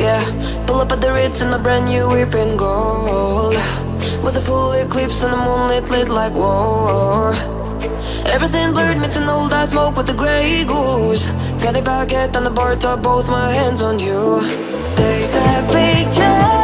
yeah Pull up at the Ritz in a brand new whip in gold With a full eclipse and the moonlit lit like war. Everything blurred, mixing all that smoke with the grey goose. Fendi baguette on the bar top, both my hands on you. Take a picture.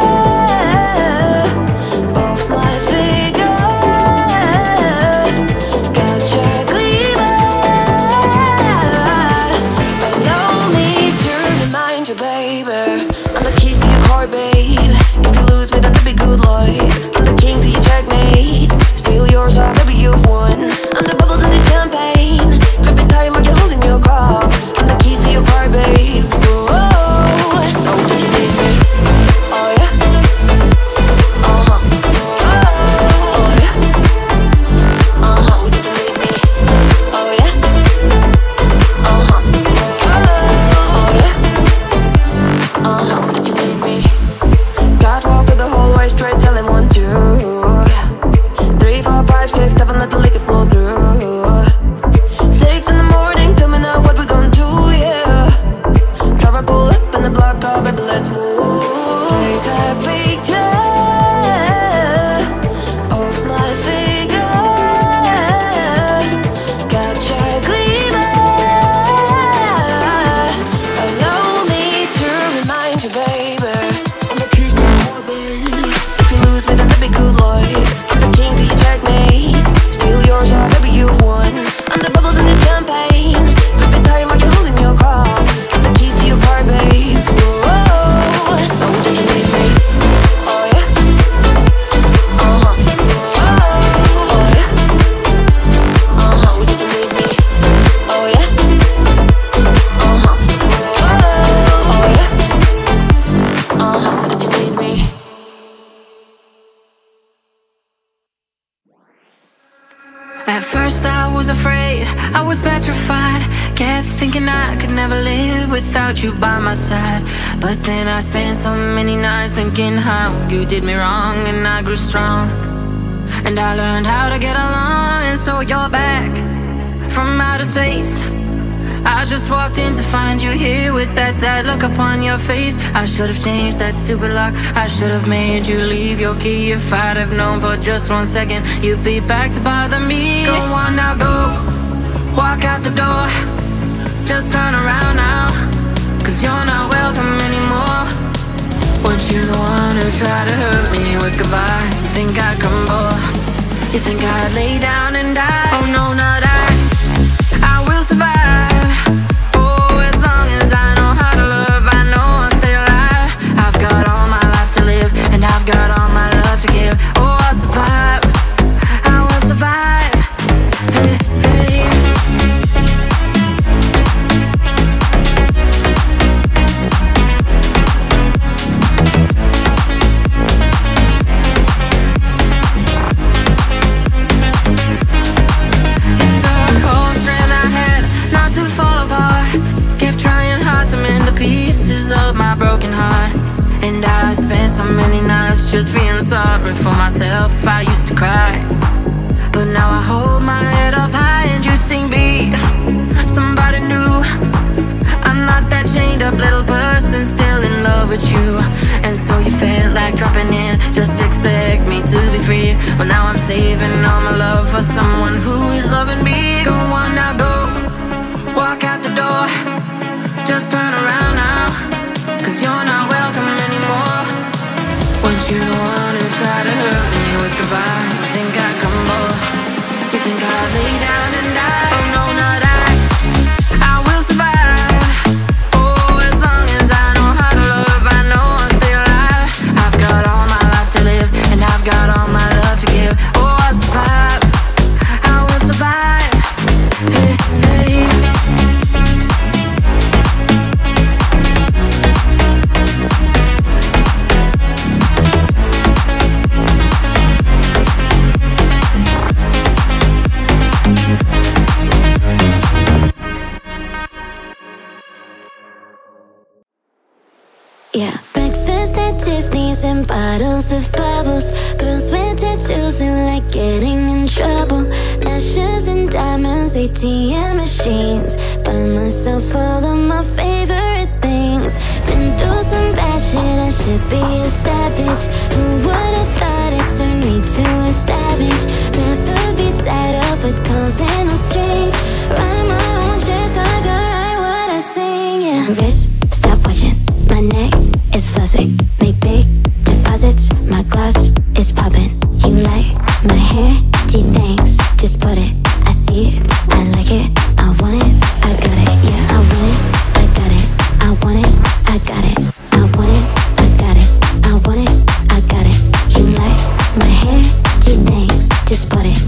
thinking how you did me wrong and I grew strong. And I learned how to get along and so you're back from outer space. I just walked in to find you here with that sad look upon your face. I should have changed that stupid lock. I should have made you leave your key. If I'd have known for just one second You'd be back to bother me. Go on now, go. Walk out the door. Just turn around now. Cause you're not welcome anymore. You're the one who tried to hurt me with goodbye. Think I crumble? You think I'd lay down and die? Oh no, not. I. requests. And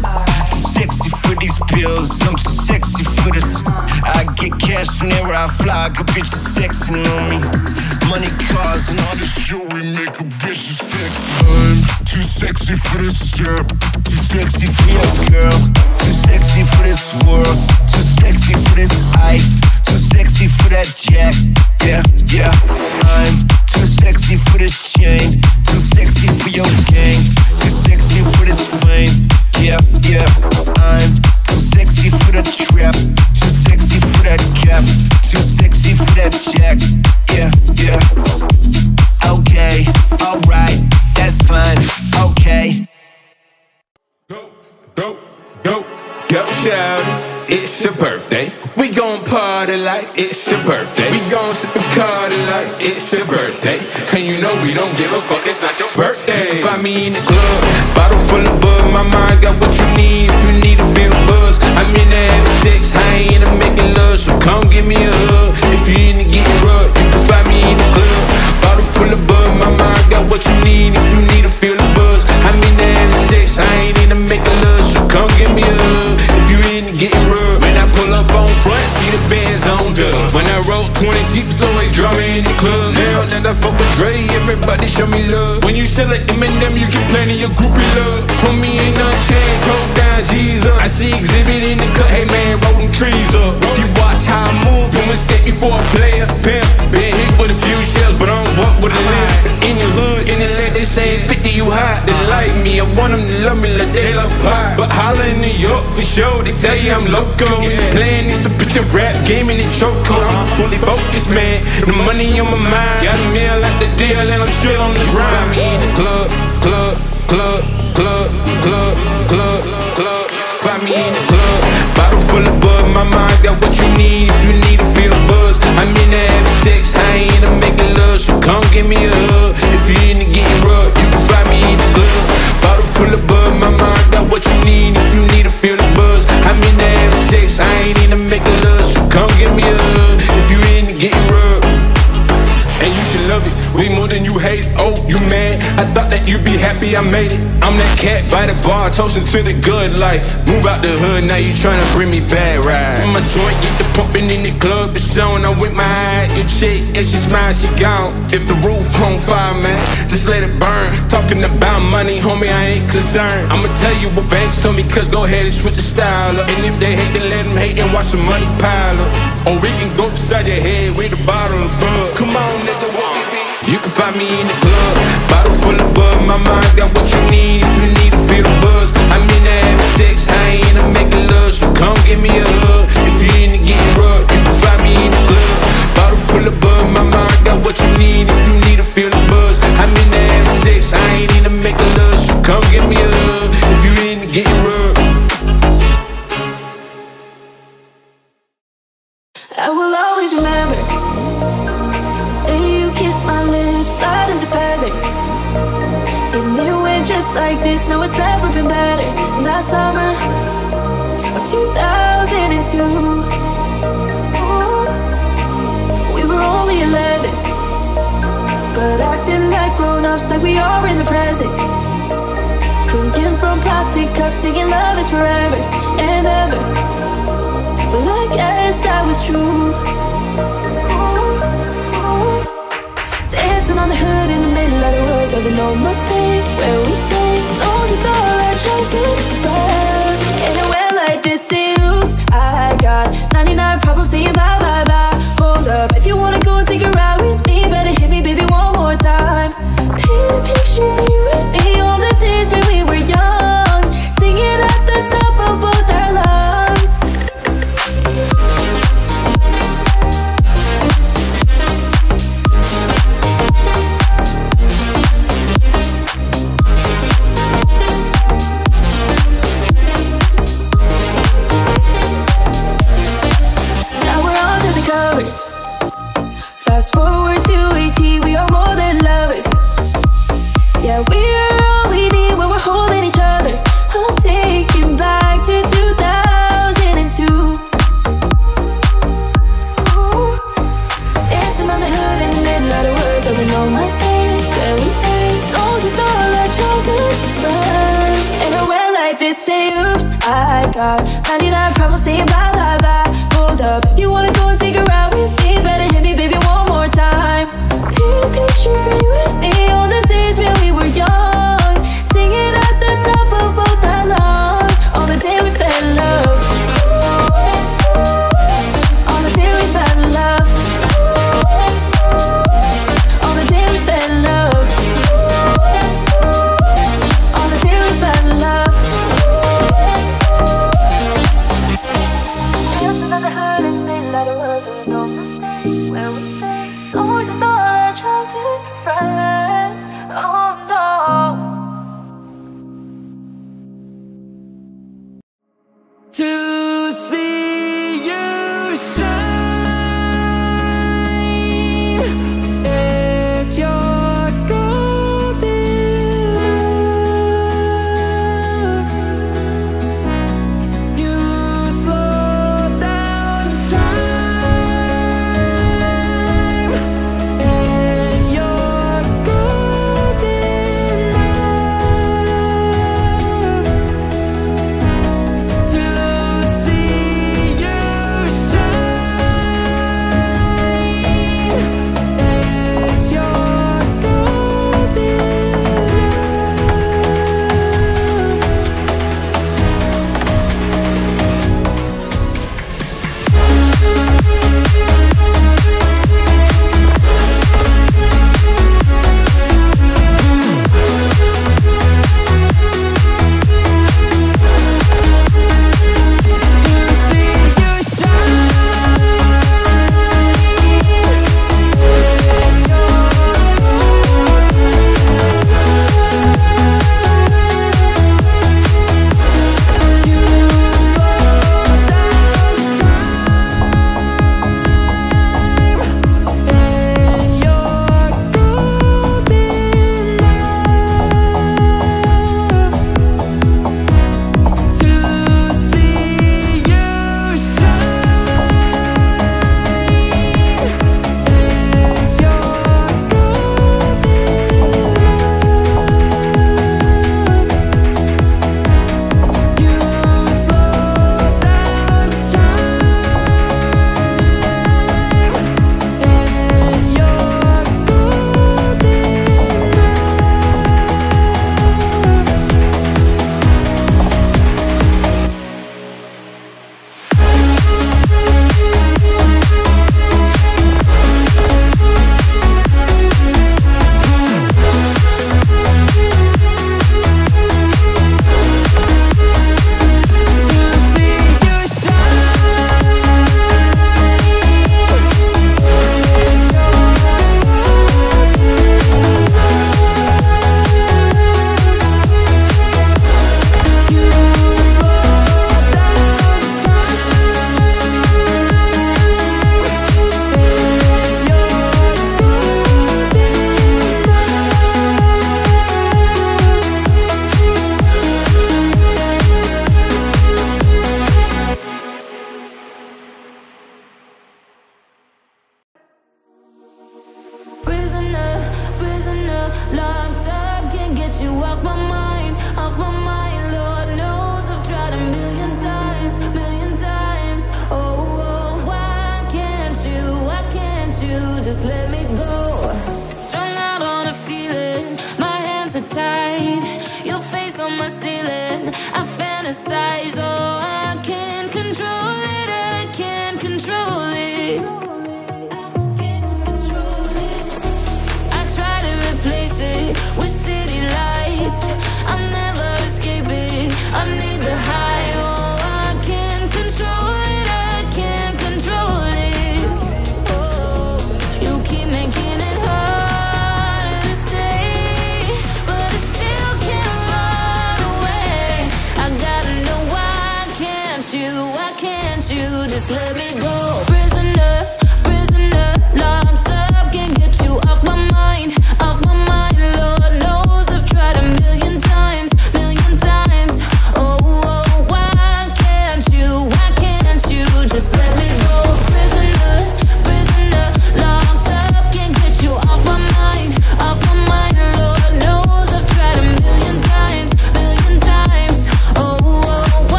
this too sexy for these pills. I'm too sexy for this. I get cash whenever I fly, good bitches sexing on me. Money, cars, and all this jewelry make a bitch sexy. I'm too sexy for this syrup, too sexy for your girl, too sexy for this world, too sexy for this ice, too sexy for that jack. Yeah, yeah. I'm too sexy for this chain, too sexy for your gang, too sexy for this fame. Yeah, yeah. I'm too sexy for trap, too sexy for that cap, too sexy for that jack. Yeah, yeah. Okay, alright, that's. Okay. Go, go, go, go, shout It's your birthday. We gon' party like it's your birthday. We gon' sip and party like it's your birthday. And you know we don't give a fuck, it's not your birthday. Find me in the club, bottle full of bud. My mind got what you need if you need to feel the buzz. I'm in the having sex, I ain't into making love, so come give me a hug. If you into getting rough, you can find me in the club, bottle full of bud. My mind got what you need if you need to feel the buzz. I'm in the having sex, I ain't into making love, so come give me a hug. Getting when I pull up on front, see the bands on dub. When I roll 20 deep, so always drama in the club. Now that I fuck with Dre, everybody show me love. When you sell an Eminem, you get plenty of groupie love. Homie in no chain, cold down, up. I see exhibit in the cut, hey man, rolling trees up. If you watch how I move, you mistake me for a player, pimp. Been hit with a few shells, but I don't walk with a limp. Say 50 you hot. They uh-huh. like me, I want them to love me like they love pie. But holla in New York for sure, they tell you I'm loco. The plan is to put the rap game in the chokehold. I'm uh-huh. fully focused, man. The money on my mind. Got a meal at the deal, and I'm still on the grind. Find me in the club, club, club, club, club, club, club. Find me in the club, bottle full of bud. My mind got what you need if you need to feel the buzz. I'm in the having sex, I ain't into making love, so come give me a hug. If you into getting what you need if you need to feel the buzz. I'm in the having sex, I ain't into making love, so come give me a hug. If you into getting rough. Love it way more than you hate. Oh, you mad? I thought that you'd be happy I made it. I'm that cat by the bar, toasting to the good life. Move out the hood, now you tryna bring me bad right. My joint get the pumping in the club, it's on. I'm with my eye, your chick, and she smile, she gone. If the roof on fire, man, just let it burn. Talking about money, homie, I ain't concerned. I'ma tell you what Banks told me, cause go ahead and switch the style up. And if they hate, then let them hate and watch the money pile up. Or we can go beside your head with a bottle of bug. You can find me in the club, bottle full of bug. My mind got what you need if you need to feel the buzz. I'm in the having sex, I ain't into making love, so come give me a hug. If you into getting rough, you can find me in the club, bottle full of bug. My mind got what you need if you need to feel the Like this, no, it's never been better than that summer of 2002. We were only 11, but acting like grown ups, like we are in the present. Drinking from plastic cups, singing love is forever and ever. Well, I guess that was true. Dancing on the hood so where we say songs with all our like this, I got 99 problems saying bye bye bye. Hold up, if you wanna go and take a ride with me, better hit me, baby, one more time. Picture you. always thought I tried to friend.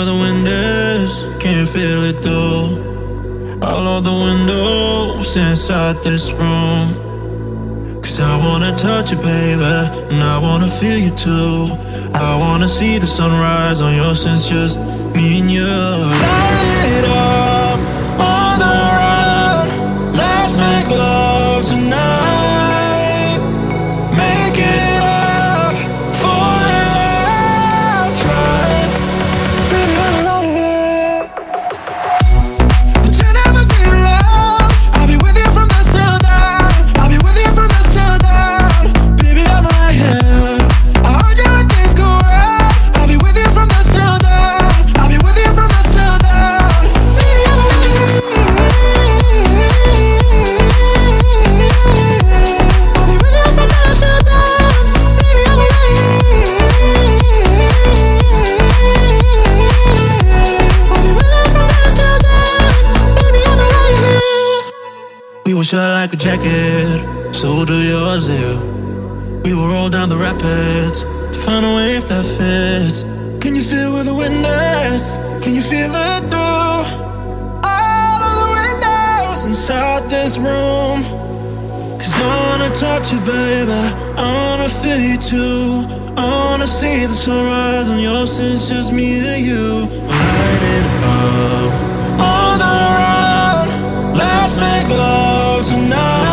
Where the wind is? Can you feel it though? All of the windows inside this room. Cause I wanna touch you, baby, and I wanna feel you too. I wanna see the sunrise on your sense, just me and you. Light it up on the run. Let's make love tonight. Shut like a jacket, so do yours, yeah. We will roll down the rapids to find a wave that fits. Can you feel where the wind is? Can you feel it through all of the windows inside this room? Cause I wanna touch you, baby. I wanna feel you too. I wanna see the sunrise on your sense, just me and you. Light it up on the run. Let's make love tonight.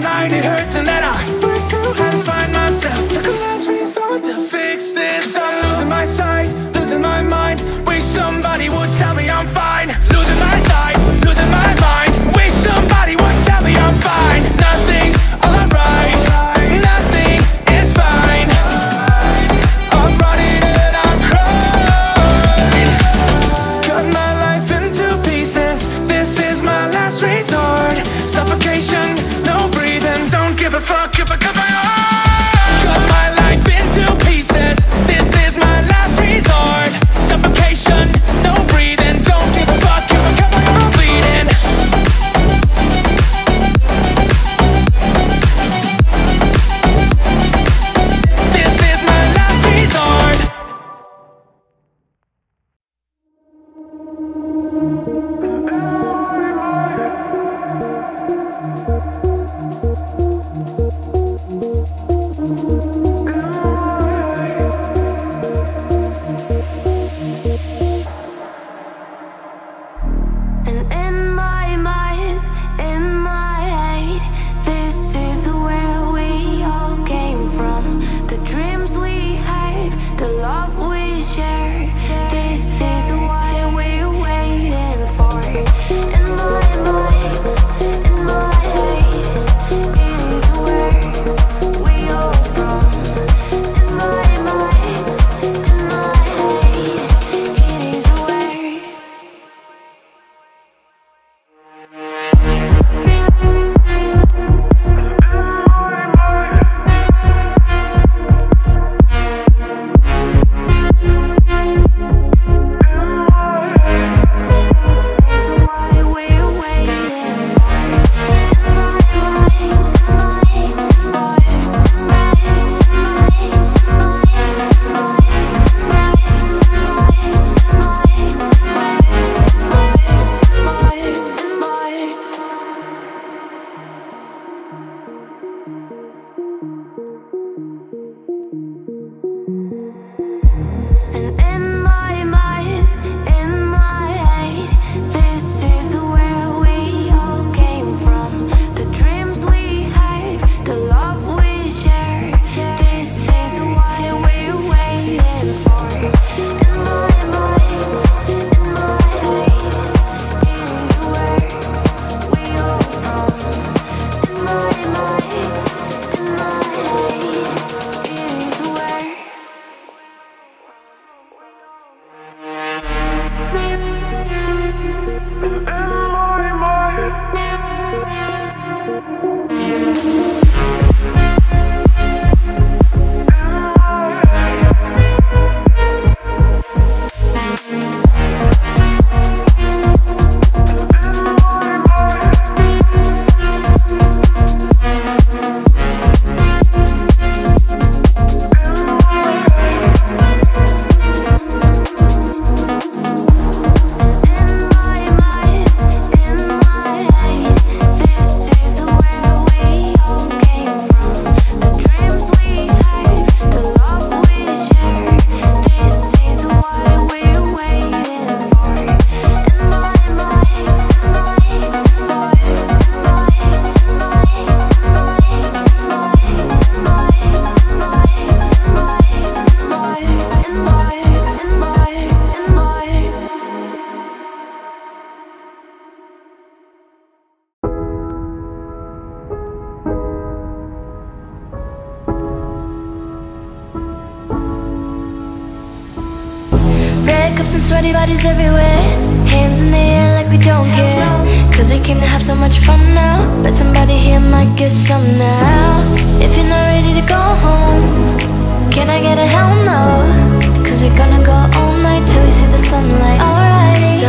night, it hurts, and that I break through how to find myself. Took a last resort to fix this. get some now. If you're not ready to go home Can I get a hell no? Cause we're gonna go all night Till we see the sunlight, alright. So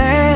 never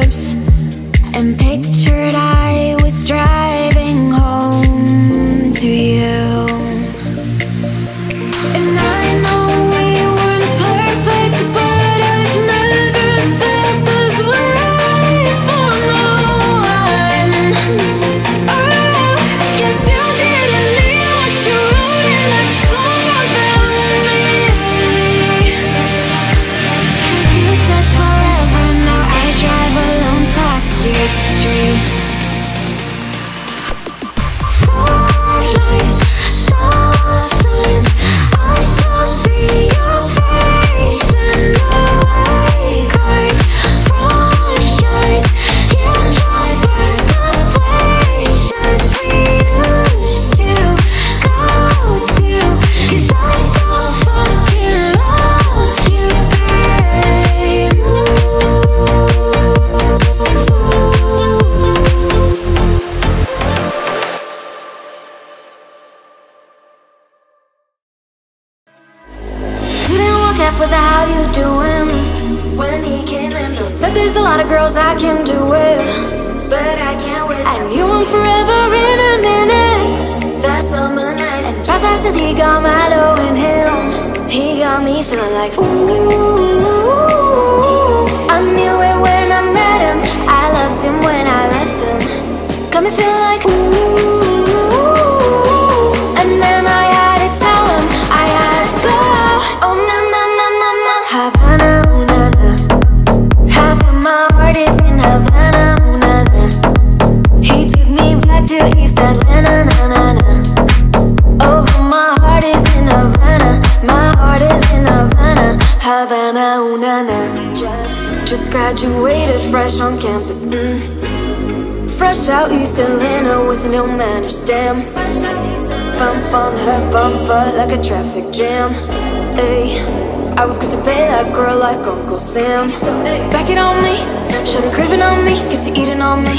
down. Back it on me. Shorty craving on me. Get to eating on me.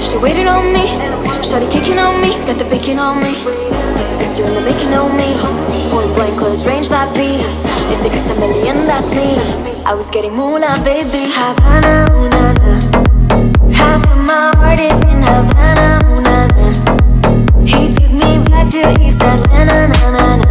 She waited on me. Shorty kicking on me. Got the bacon on me. This sister in the bacon on me. Point blank, close range, that beat. If it gets a million, that's me. I was getting moolah, baby. Havana, ooh, na, na. Half of my heart is in Havana, ooh, na, na. He took me back to East Atlanta, na, na, na.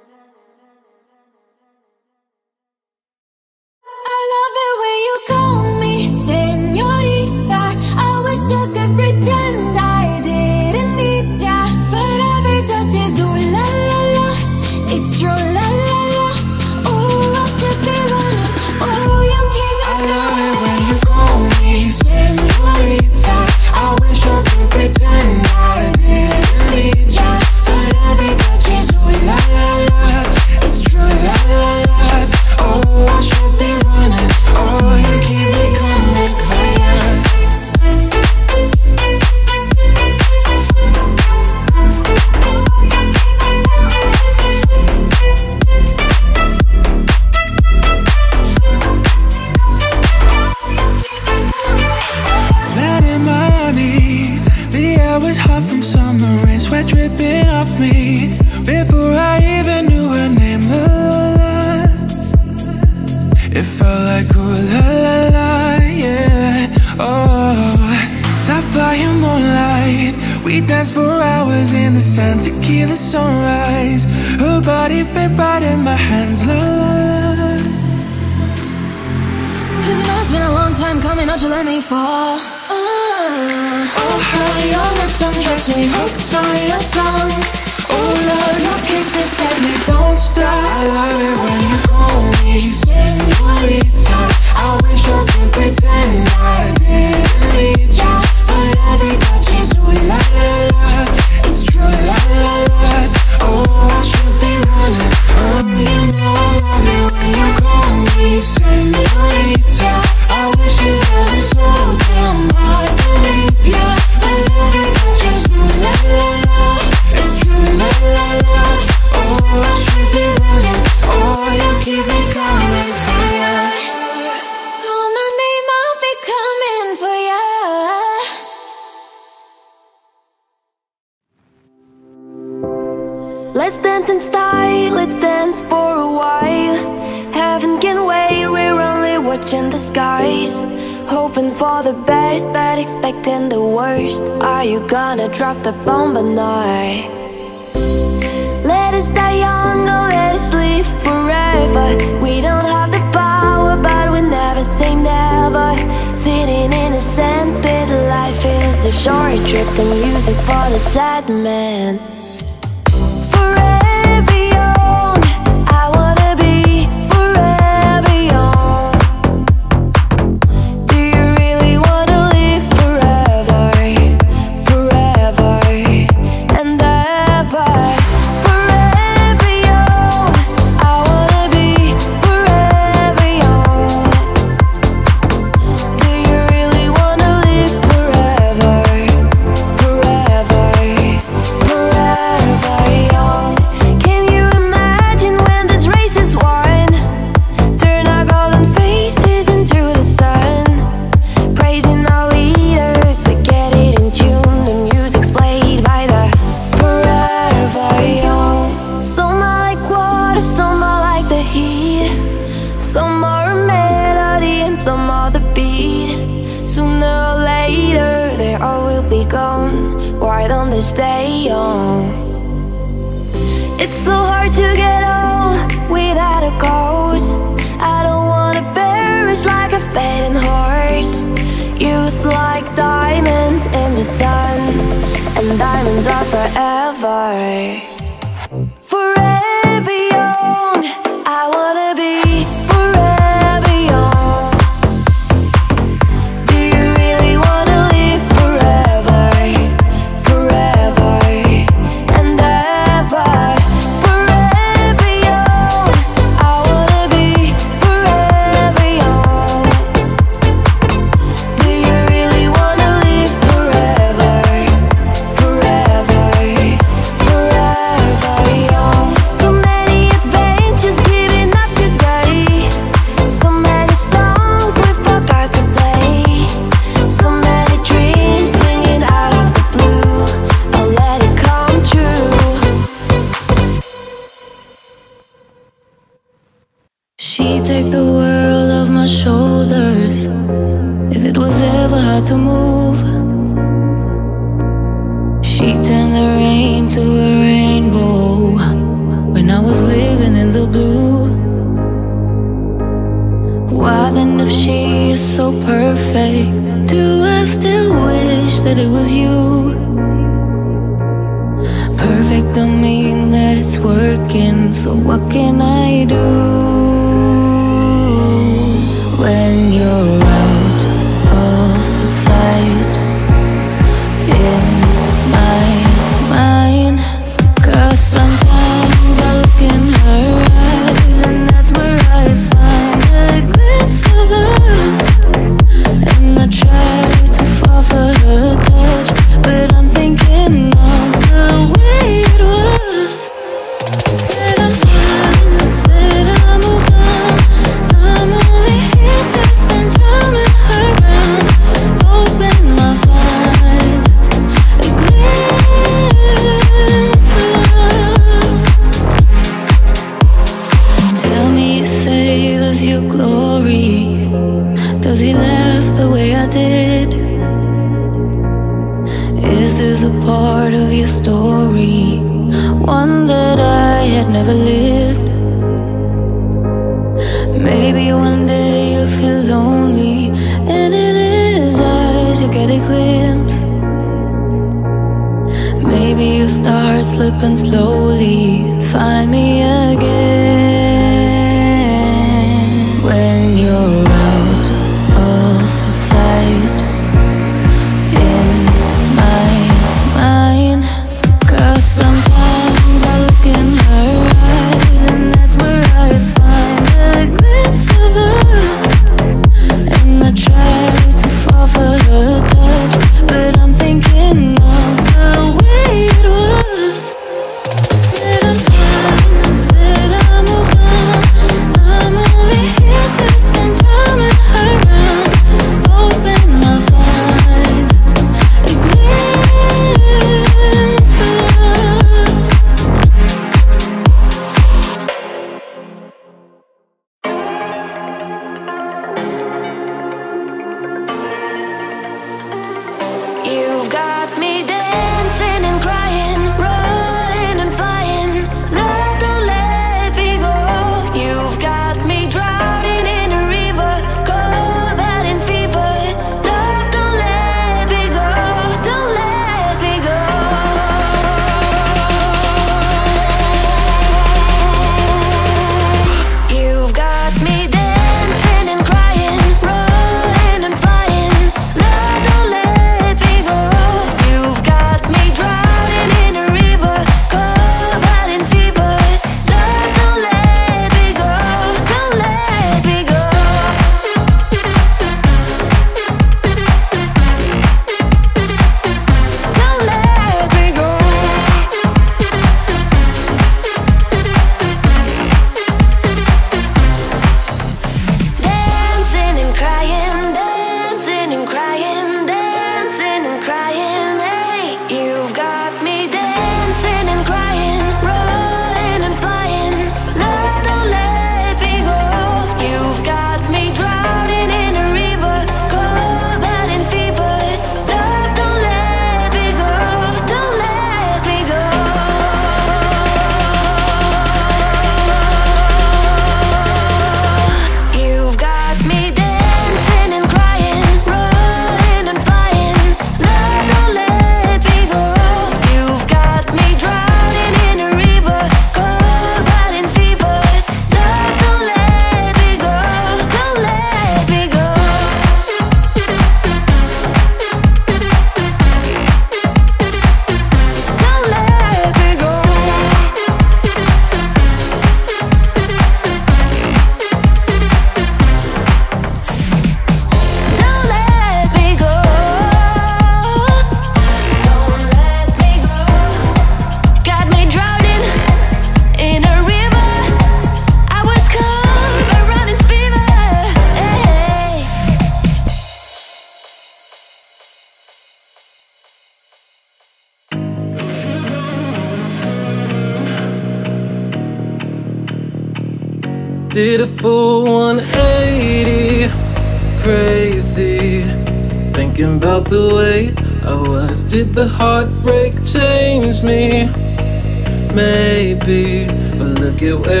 But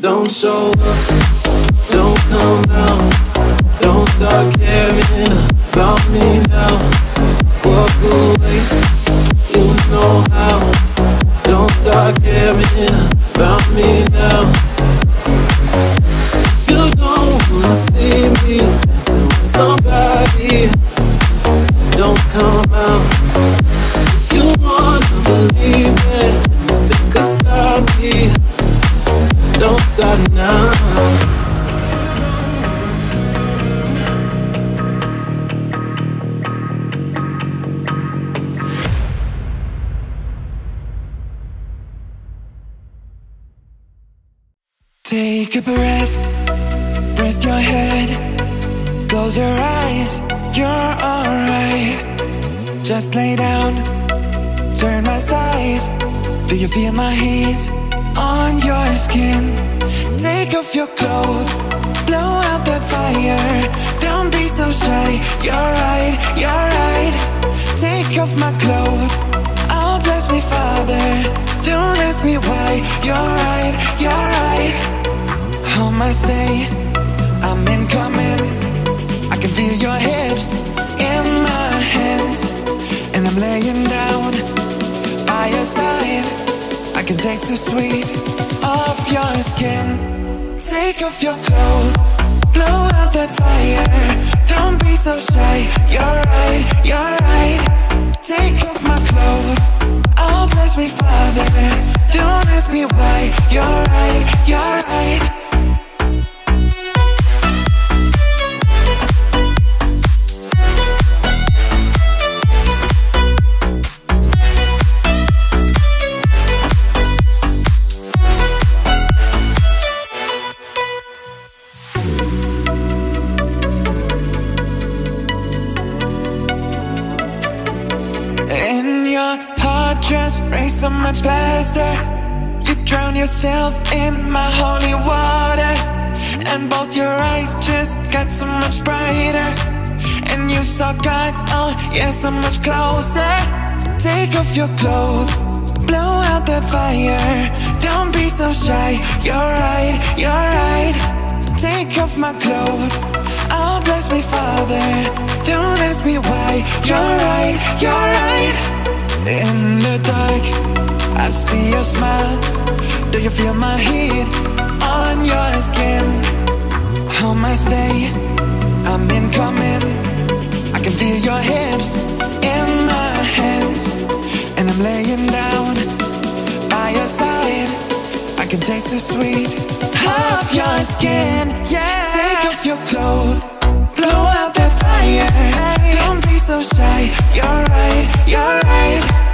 don't show up, don't come out, don't start caring about me now. Walk away, you know how. Don't start caring about me now. You don't wanna see me dancing with somebody, don't come out. Take a breath, rest your head, close your eyes, you're alright. Just lay down, turn my side. Do you feel my heat on your skin? Take off your clothes, blow out the fire. Don't be so shy, you're right, you're right. Take off my clothes, oh bless me, Father. Don't ask me why, you're right, you're right. On my stay, I'm incoming. I can feel your hips in my hands, and I'm laying down by your side. Can taste the sweet of your skin. Take off your clothes, blow out that fire. Don't be so shy. You're right, you're right. Take off my clothes. Oh, bless me, Father. Don't ask me why. You're right, you're right. Yourself in my holy water. And both your eyes just got so much brighter. And you saw God, oh yeah, so much closer. Take off your clothes, blow out the fire. Don't be so shy, you're right, you're right. Take off my clothes, oh bless me, Father. Don't ask me why, you're right, you're right. In the dark, I see your smile. Do you feel my heat on your skin? On my stay, I'm incoming. I can feel your hips in my hands, and I'm laying down by your side. I can taste the sweet of your skin. Yeah, take off your clothes, blow out the fire. Don't be so shy. You're right, you're right.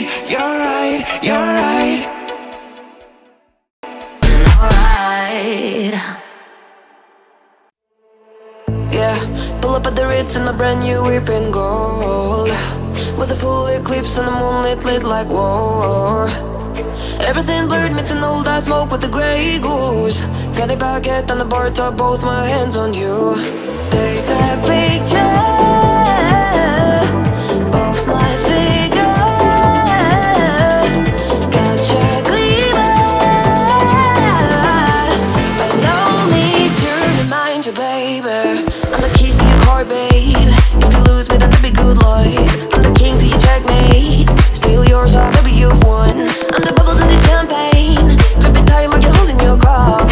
shy. You're right, you're right. Alright. Yeah, pull up at the Ritz in a brand new whipping gold. With a full eclipse and the moonlit lit like war. Everything blurred, mixing all that smoke with the grey goose. Fendi baguette on the bar top, both my hands on you. Take a picture Steal yours, oh, baby, you've won. I'm the bubbles in the champagne. Gripping tight like you're holding your cup.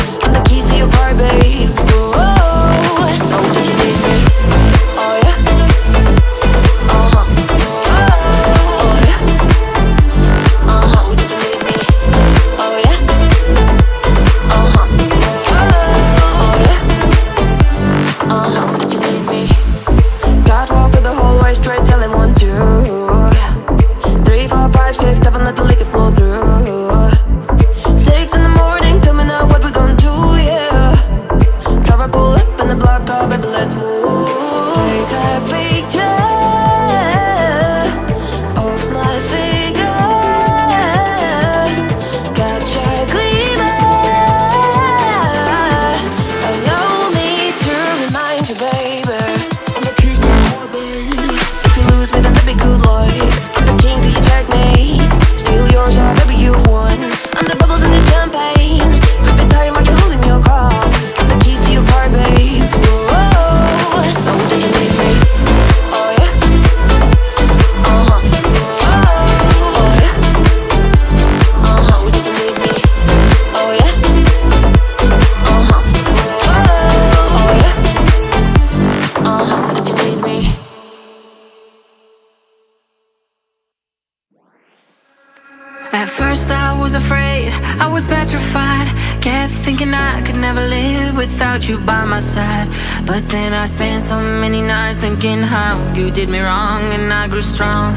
Without you by my side But then I spent so many nights thinking how you did me wrong And I grew strong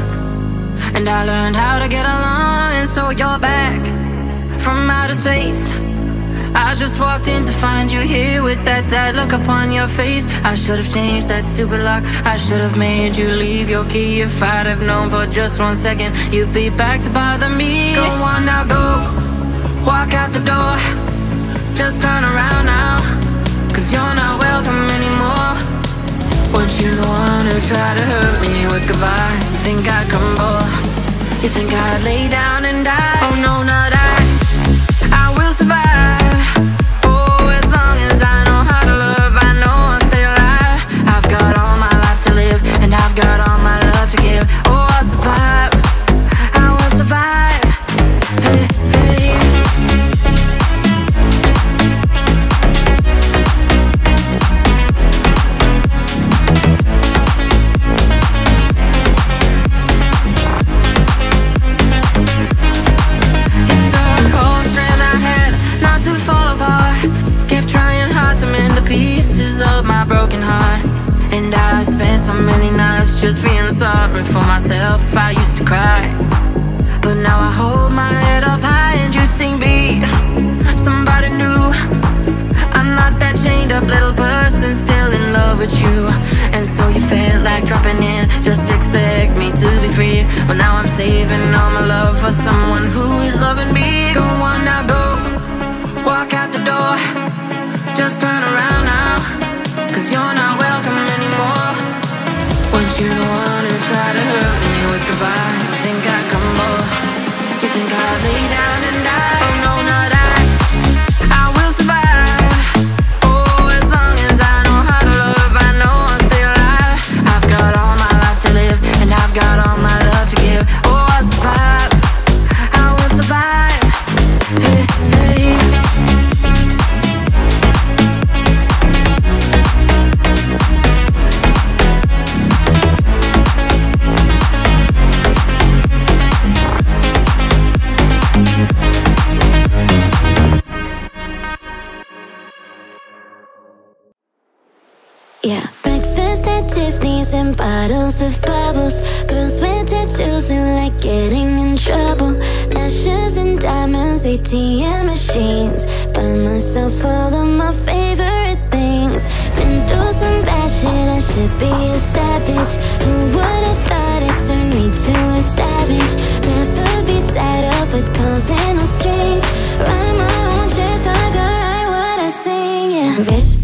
And I learned how to get along And so you're back from outer space I just walked in to find you here with that sad look upon your face. I should have changed that stupid lock. I should have made you leave your key. If I'd have known for just one second, you'd be back to bother me. Go on now, go. Walk out the door. Just turn around now. Cause you're not welcome anymore. Weren't you the one who tried to hurt me with goodbye? You think I'd crumble? You think I'd lay down and die? Oh no, sorry for myself. I used to cry. But now I hold my head up high and you sing beat. Somebody new. I'm not that chained up little person still in love with you. And so you felt like dropping in, just expect me to be free. Well, now I'm saving all my love for someone who is loving me. Go on now, go. Walk out the door. Just turn around now. Cause you're not welcome anymore. Weren't you the tried to hurt me with goodbye? You think I'd crumble? You think I'd lay down ATM machines. Buy myself all of my favorite things. Been through some bad shit, I should be a savage. Who would've thought it turned me to a savage? Rather be tied up with calls and no strings. Write my own checks like I write what I sing, yeah.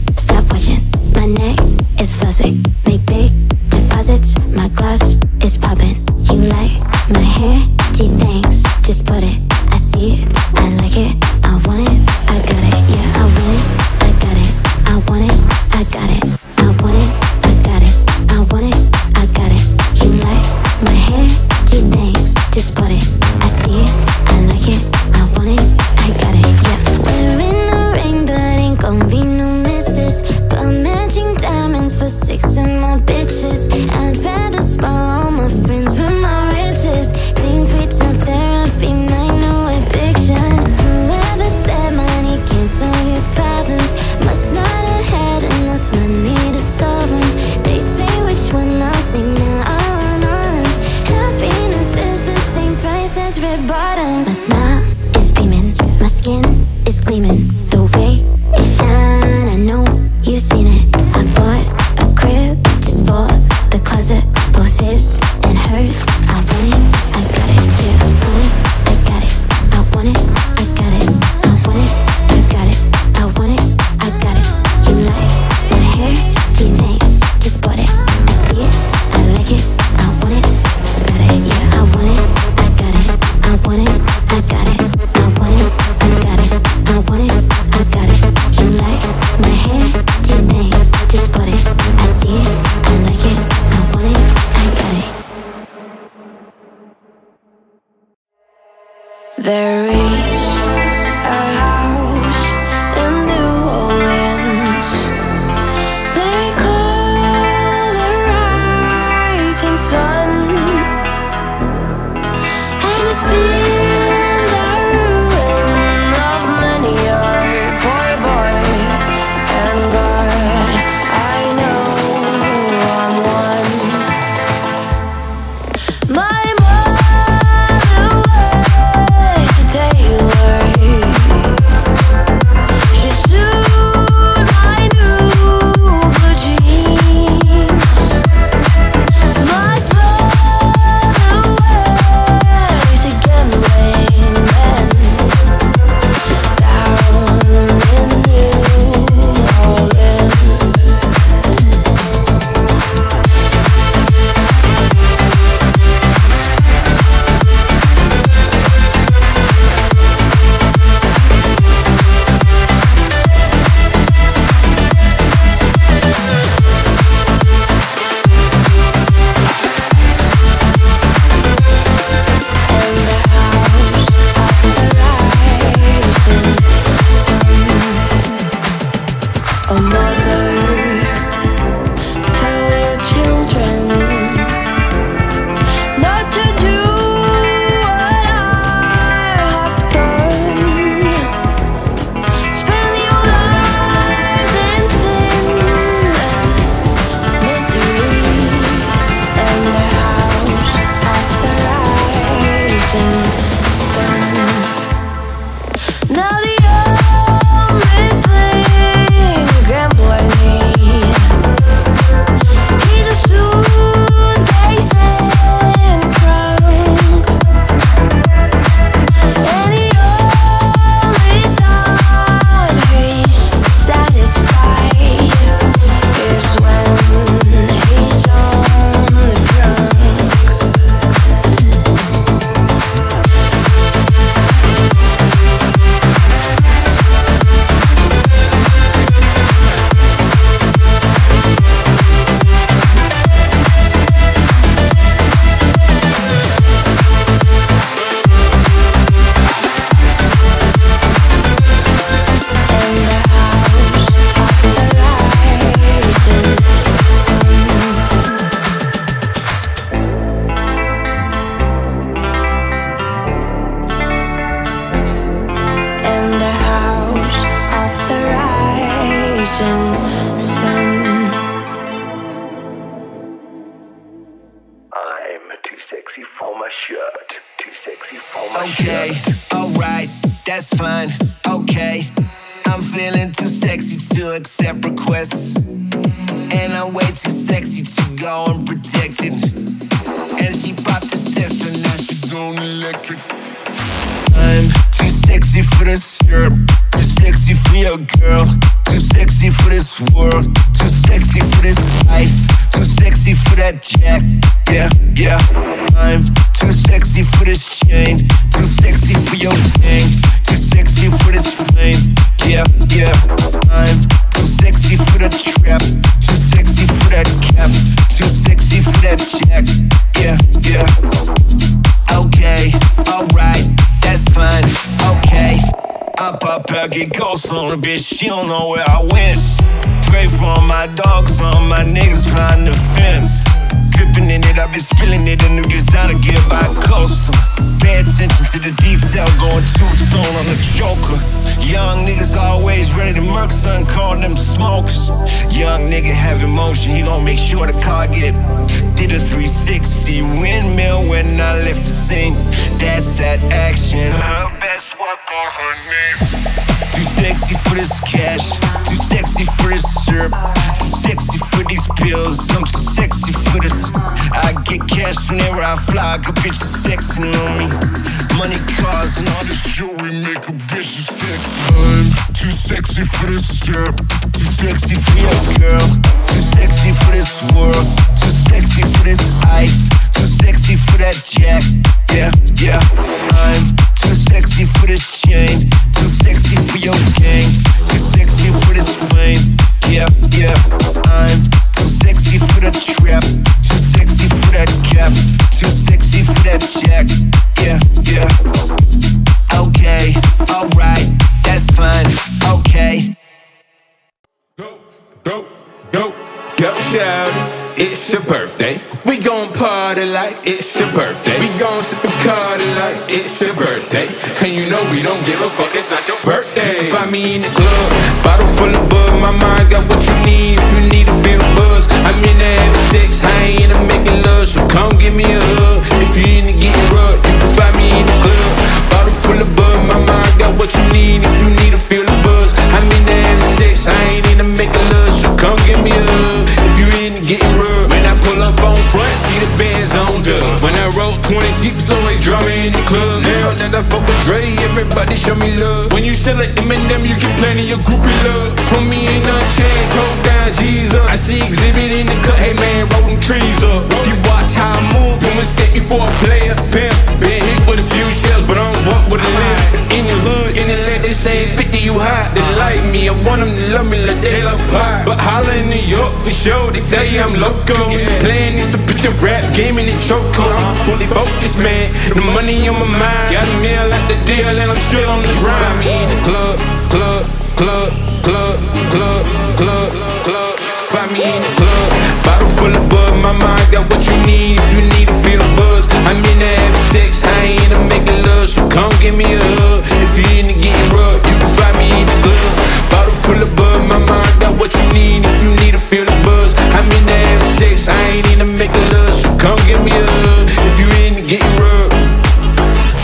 Man. The money on my mind. Got a meal at the deal, and I'm still on the grind. Find me in the club, club, club, club, club, club, club. Find me in the club, bottle full of bug. My mind got what you need if you need to feel the buzz. I'm in the having sex, I ain't into making love. So come give me a hug. If you into getting rough, you can find me in the club, bottle full of bug. My mind got what you need if you need to feel the buzz. I'm in the having sex, I ain't into making love. So come give me a hug. If you getting rough.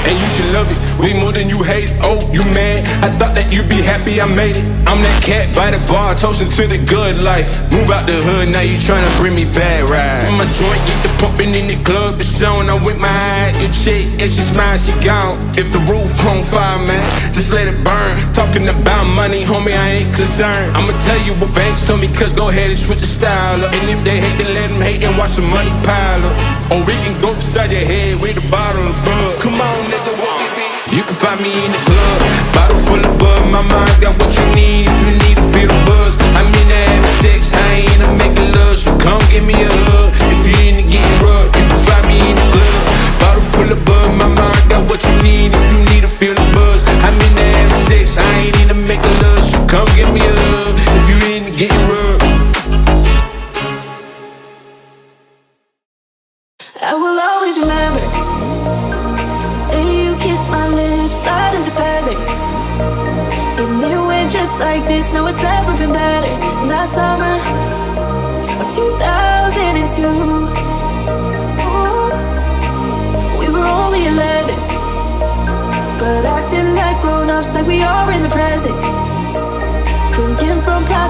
And you should love it way more than you hate. Oh, you mad? I thought that you'd be happy I made it. I'm that cat by the bar, toasting to the good life. Move out the hood, now you tryna bring me bad ride. My joint get the pumping in the club, the showing. I with my eye, your chick, and she smile, she gone. If the roof on fire, man, just let it burn. Talking about money, homie, I ain't concerned. I'ma tell you what Banks told me, cause go ahead and switch the style up. And if they hate, then let them hate and watch the money pile up. Or we can go inside your head with a bottle of bug. Come on, nigga, what we be? You can find me in the club, bottle full of bug. My mind got what you need if you need to feel the buzz. I'm in the having sex, I ain't into making love. So come give me a hug. If you into getting rough, you can find me in the club, bottle full of bug. My mind got what you need if you need to feel the buzz. I'm in the having sex, I ain't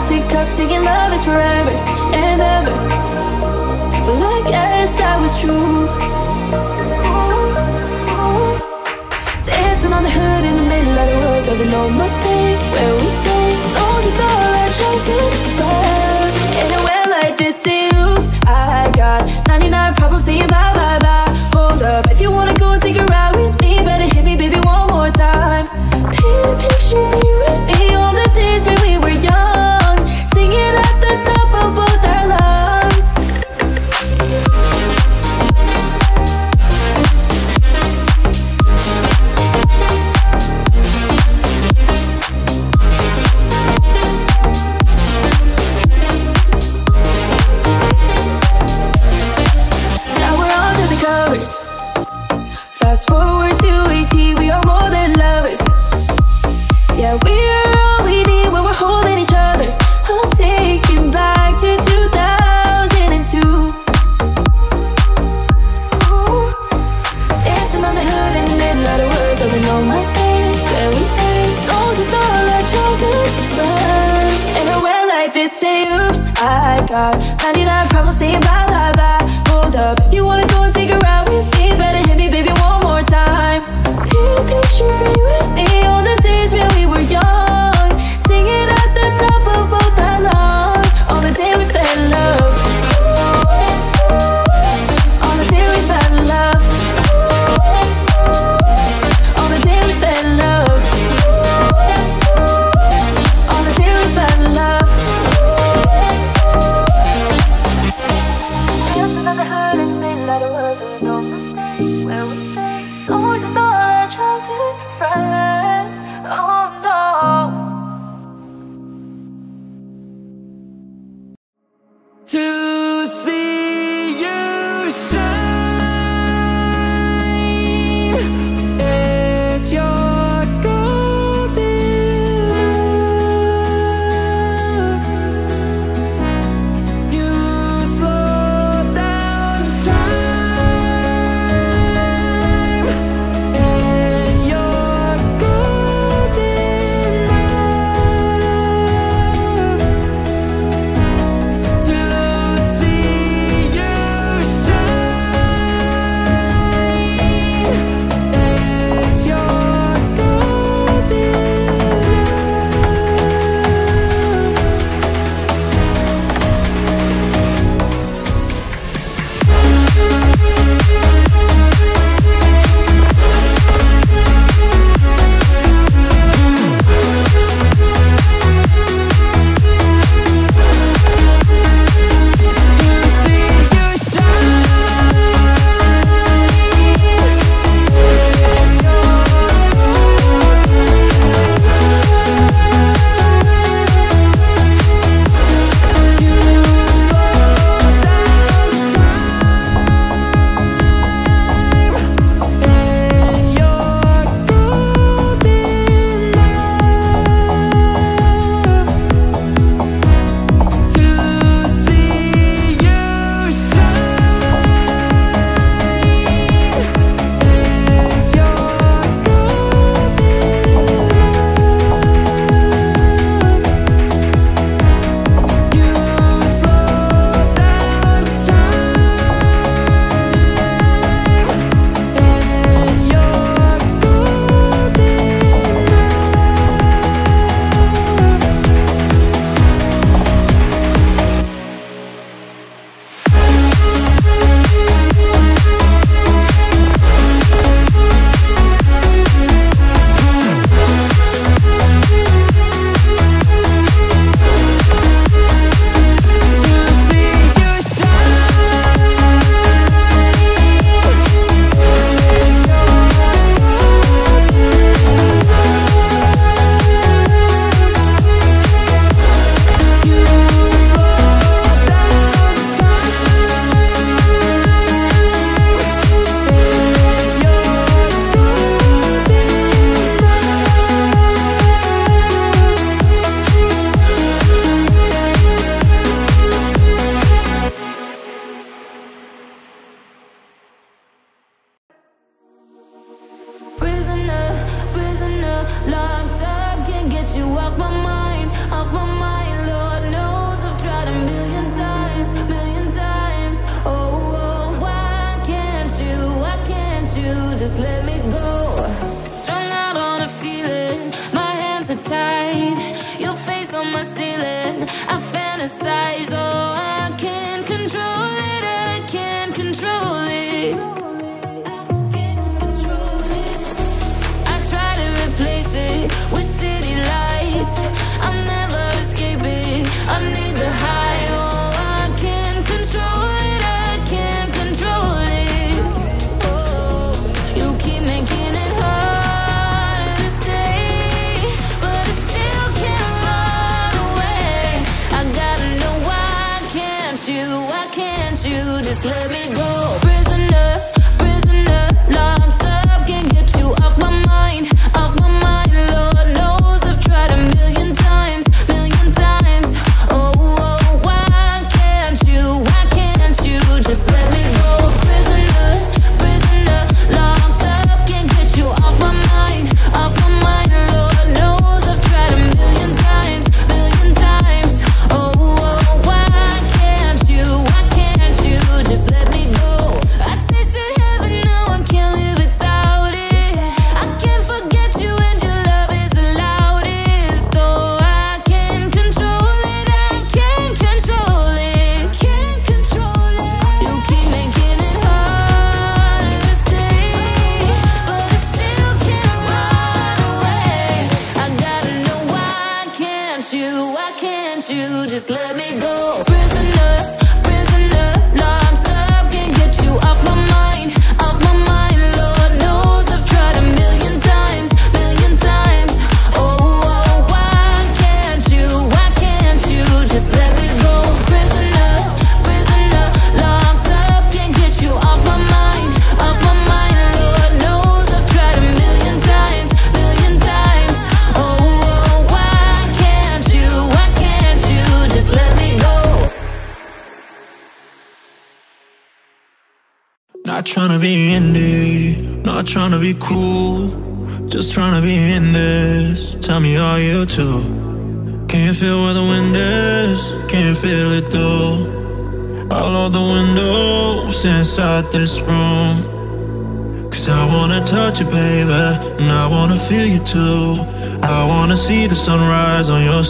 plastic cups singing love is forever and ever. But I guess that was true. Dancing on the hood in the middle of the woods Of an old Mustang where we sang Songs with all our childhood buzz Anywhere like this oops I got 99 problems saying bye bye bye. Hold up, if you wanna go and take a ride with me Better hit me baby one more time. Paint a picture of you.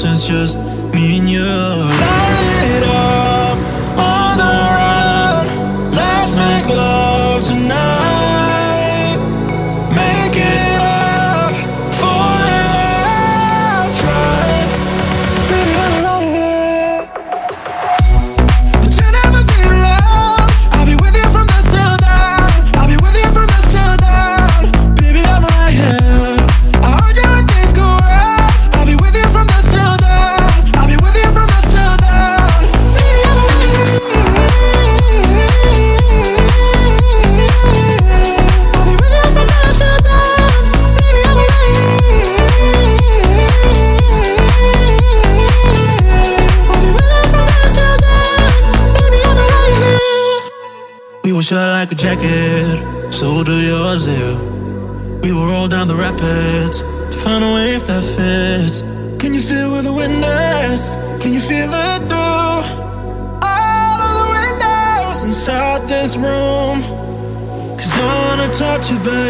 Sense, just wanna touch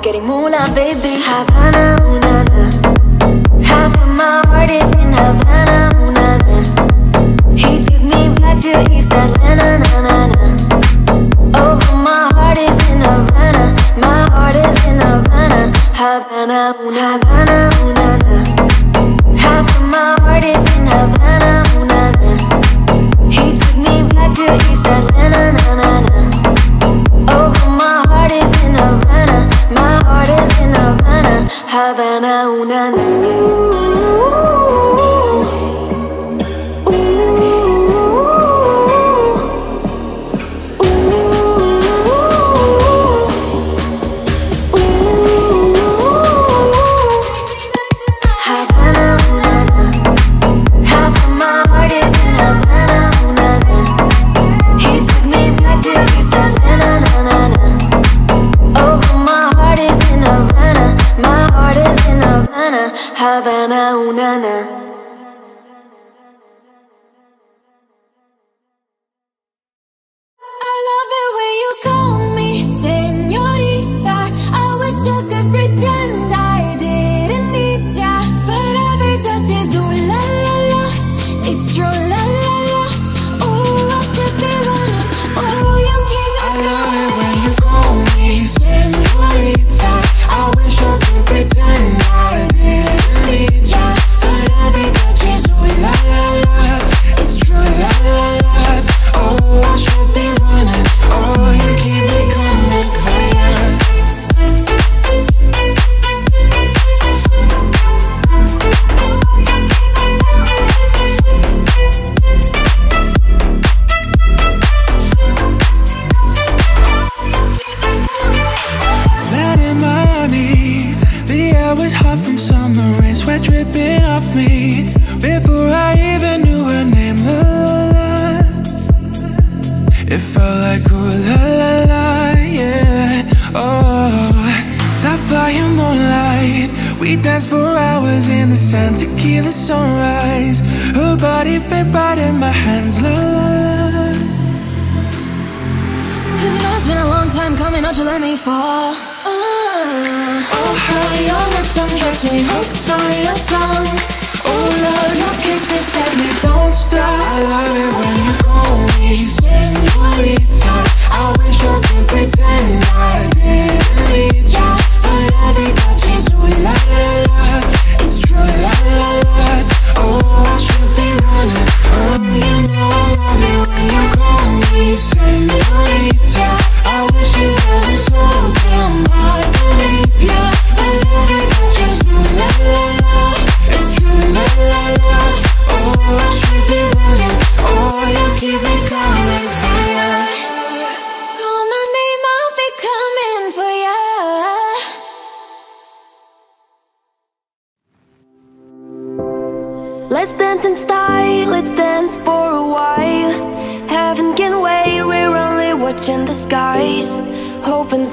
getting moonlight, baby.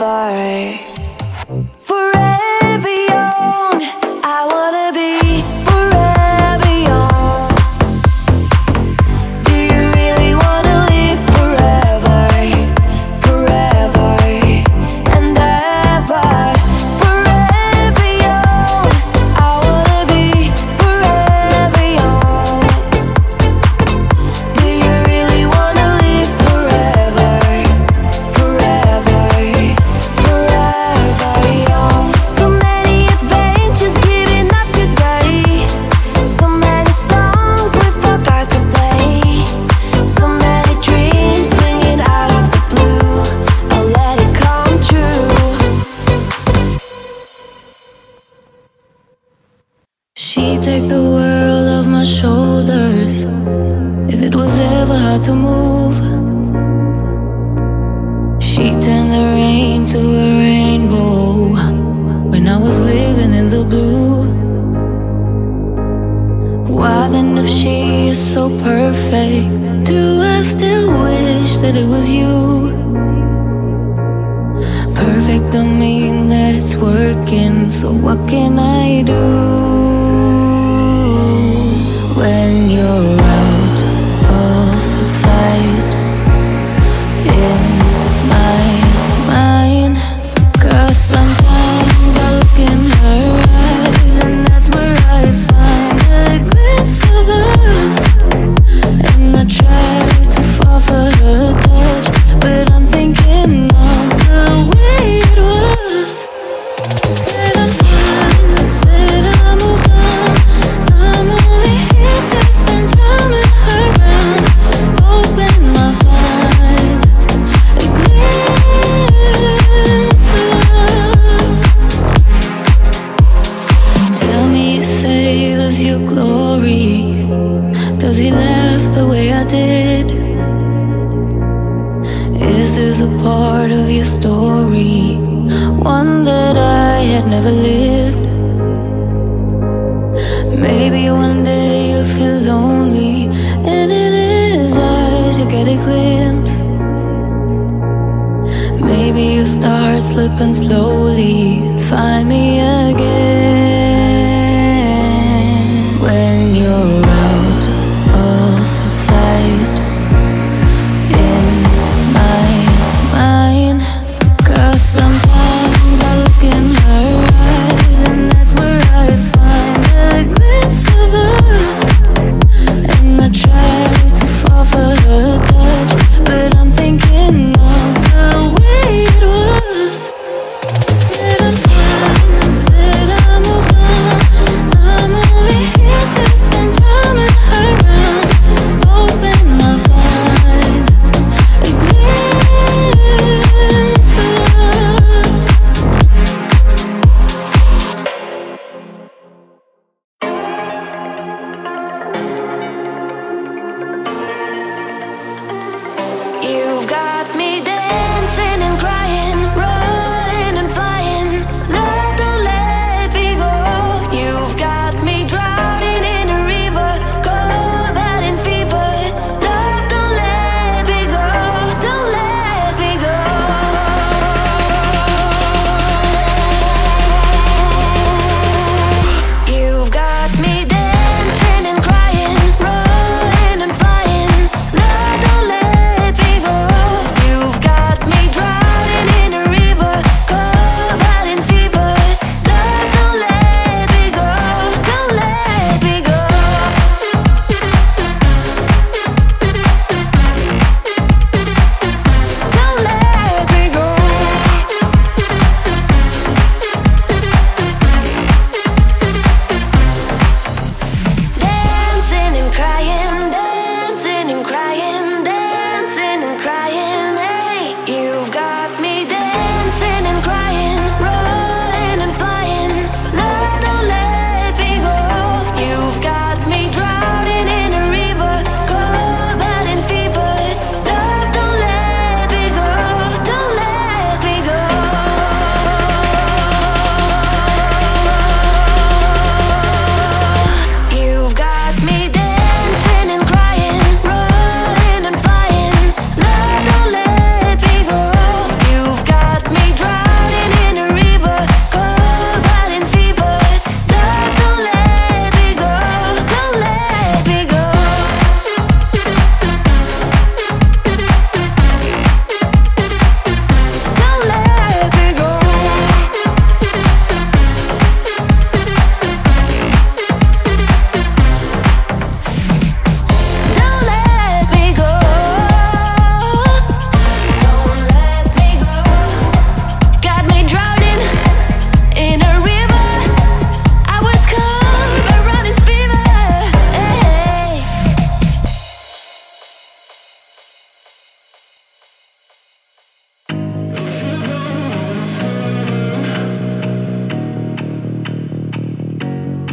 Forever.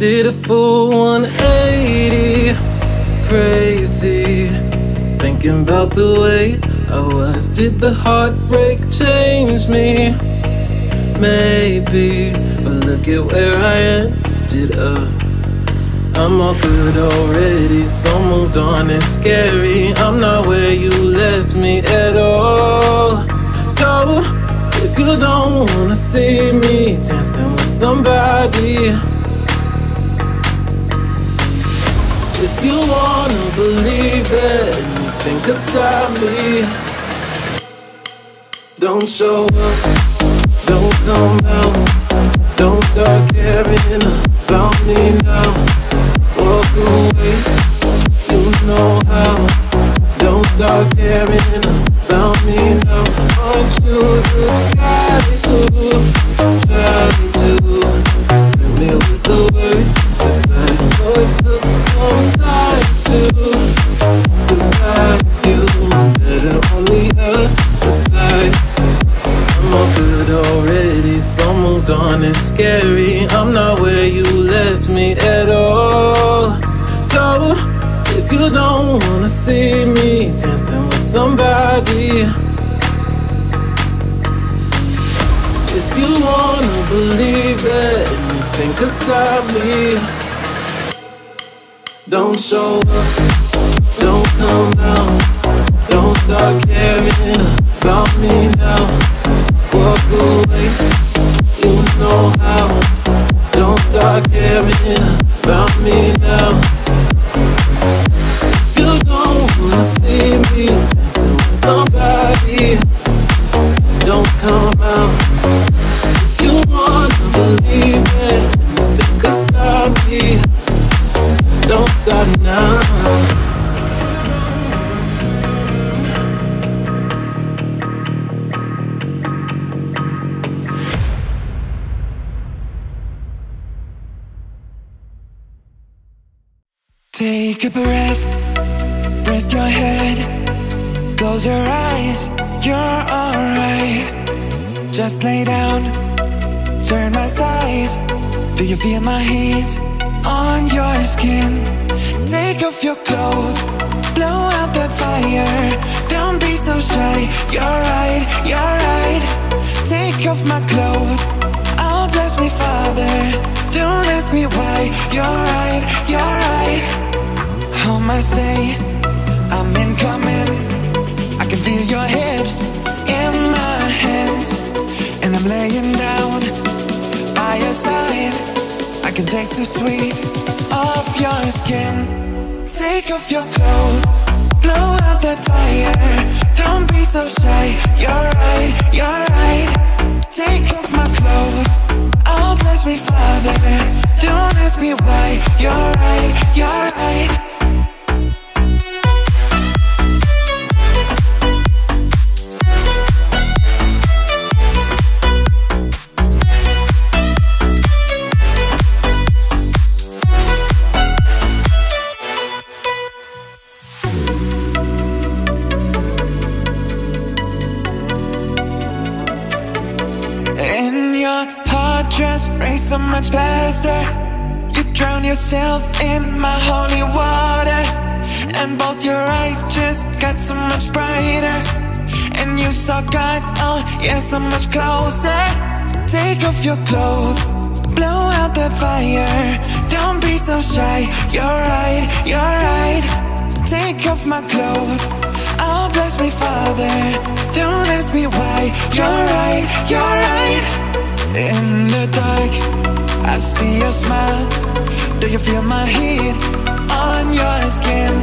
Did a full 180, crazy. Thinking about the way I was. Did the heartbreak change me? Maybe, but look at where I ended up. I'm all good already, so moved on, it's scary. I'm not where you left me at all. So, if you don't wanna see me dancing with somebody, if you wanna believe that anything could stop me, don't show up, don't come out, don't start caring about me now. Walk away, you know how. Don't start caring about me now. Want you to scary. I'm not where you left me at all. So, if you don't wanna see me dancing with somebody, if you wanna believe that anything could stop me, don't show up, start caring about me now. Yourself in my holy water. And both your eyes just got so much brighter. And you saw God, oh yeah, so much closer. Take off your clothes, blow out the fire. Don't be so shy, you're right, you're right. Take off my clothes, oh bless me, Father. Don't ask me why, you're right, you're right. In the dark, I see your smile. Do you feel my heat on your skin?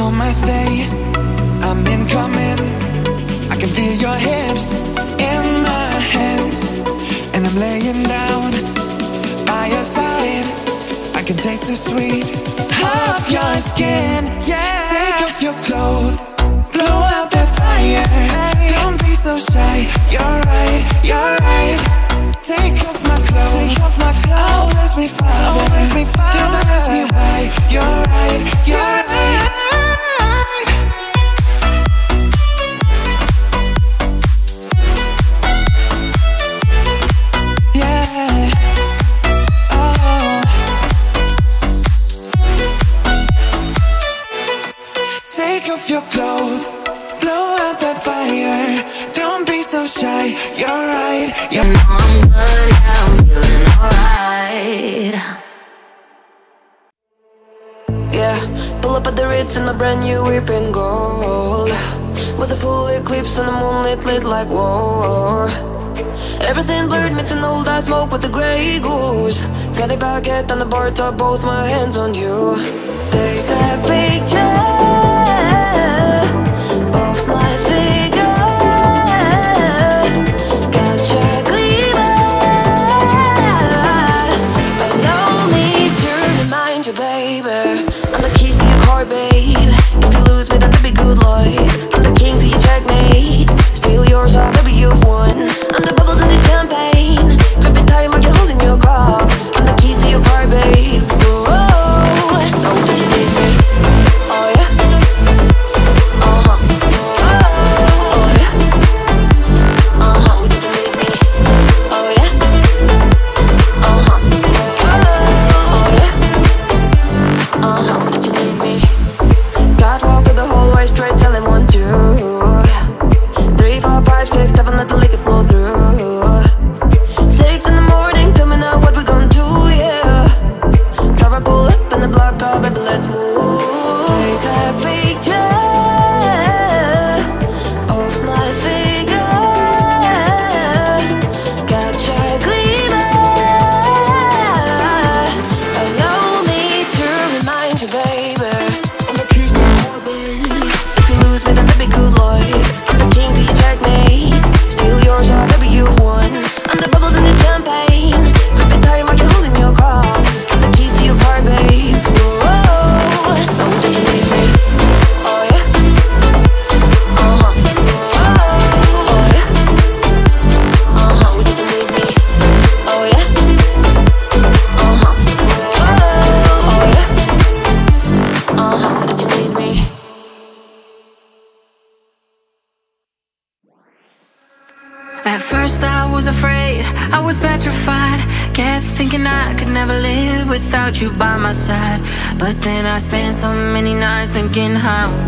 On my stay, I'm incoming. I can feel your hips in my hands, and I'm laying down by your side. I can taste the sweet of your skin. Yeah, take off your clothes, blow out that fire. Don't be so shy. You're right, you're right. Take off my clothes. Take off my clothes. Always me father. Always me father. Don't ask me why. You're right. You're right. Oh. Take off your clothes, blow out that fire. Don't be so shy. You're right. You I'm good, yeah, I'm feeling alright. Yeah, pull up at the Ritz in my brand new whip and gold. With a full eclipse and the moonlit lit like war. Everything blurred, meets an old I smoke with the grey goose. Fendi baguette and the bar top, both my hands on you. Take a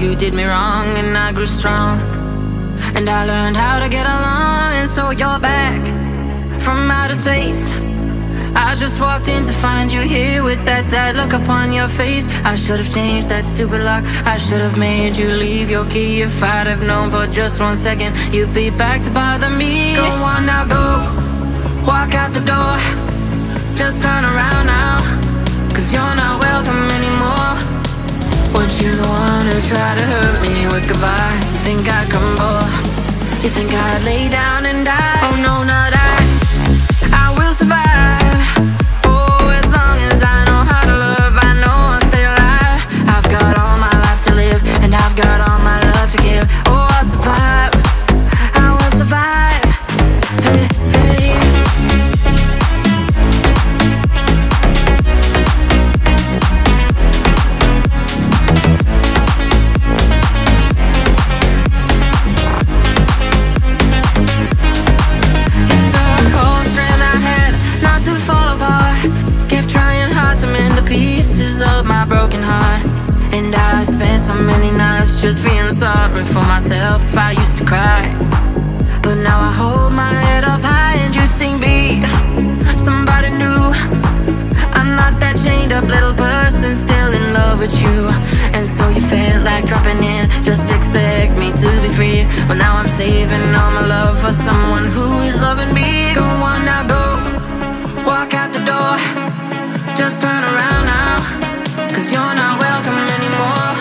You did me wrong and I grew strong. And I learned how to get along And so you're back from outer space. I just walked in to find you here with that sad look upon your face. I should have changed that stupid lock. I should have made you leave your key. If I'd have known for just one second You'd be back to bother me. Go on now, go. Walk out the door. Just turn around now Cause you're not welcome anymore. You're the one who tried to hurt me with goodbye You think I crumble You think I'd lay down and die Oh no, not I. love with you. And so you felt like dropping in. Just expect me to be free. Well now I'm saving all my love For someone who is loving me. Go on now go. Walk out the door. Just turn around now. Cause you're not welcome anymore.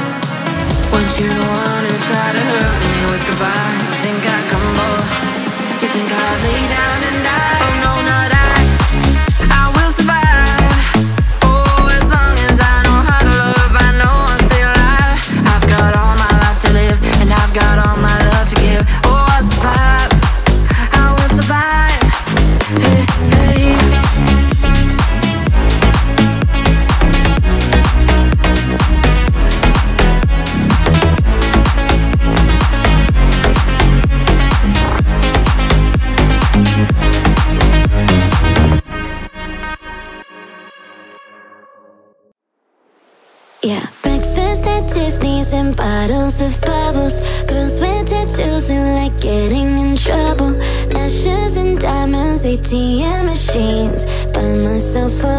ATM machines. Buy myself all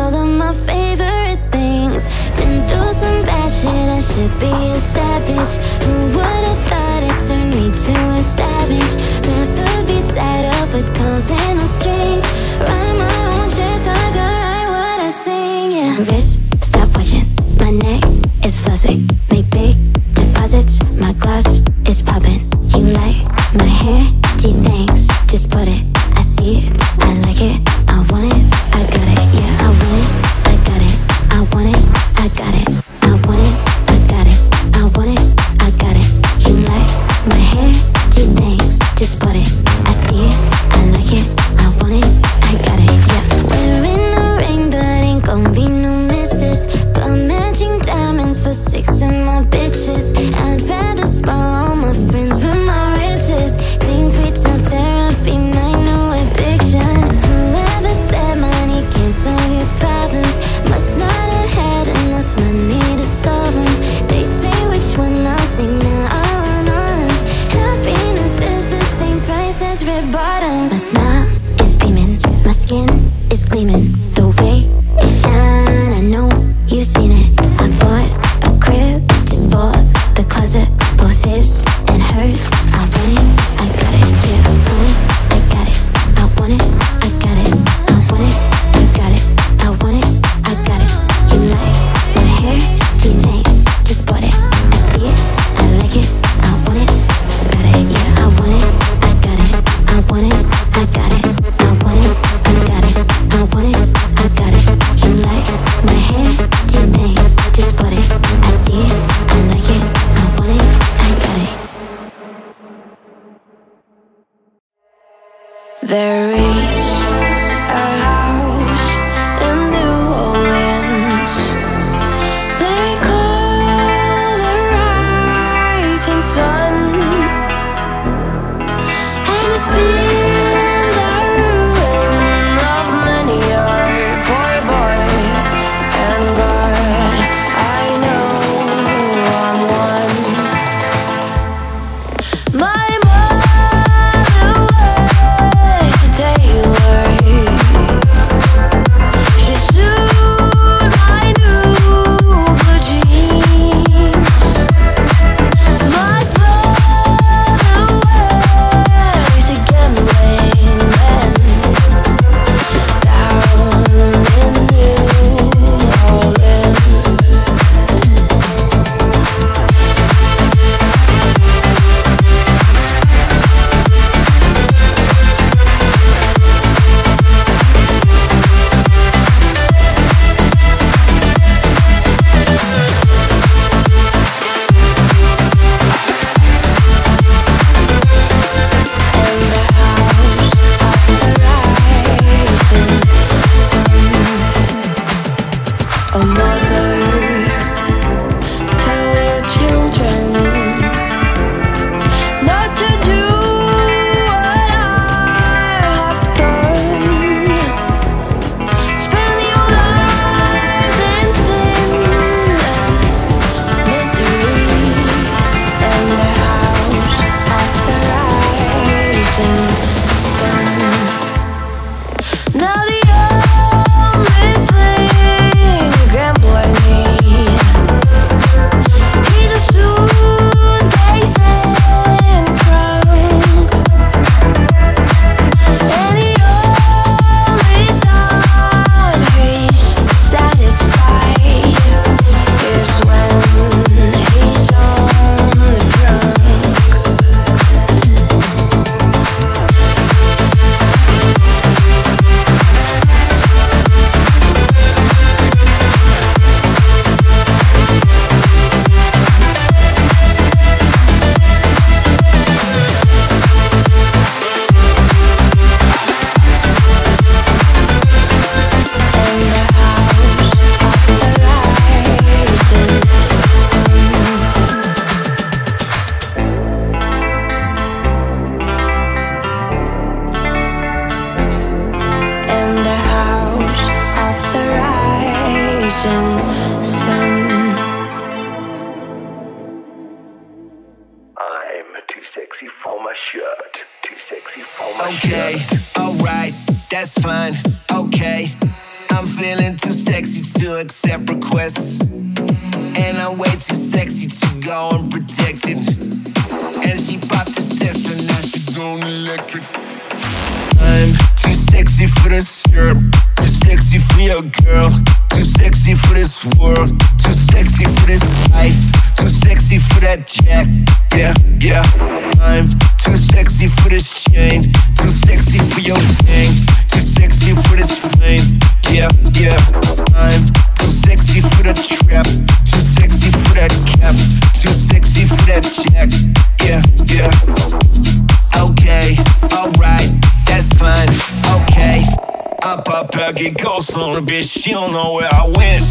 I get ghosts on a bitch. She don't know where I went.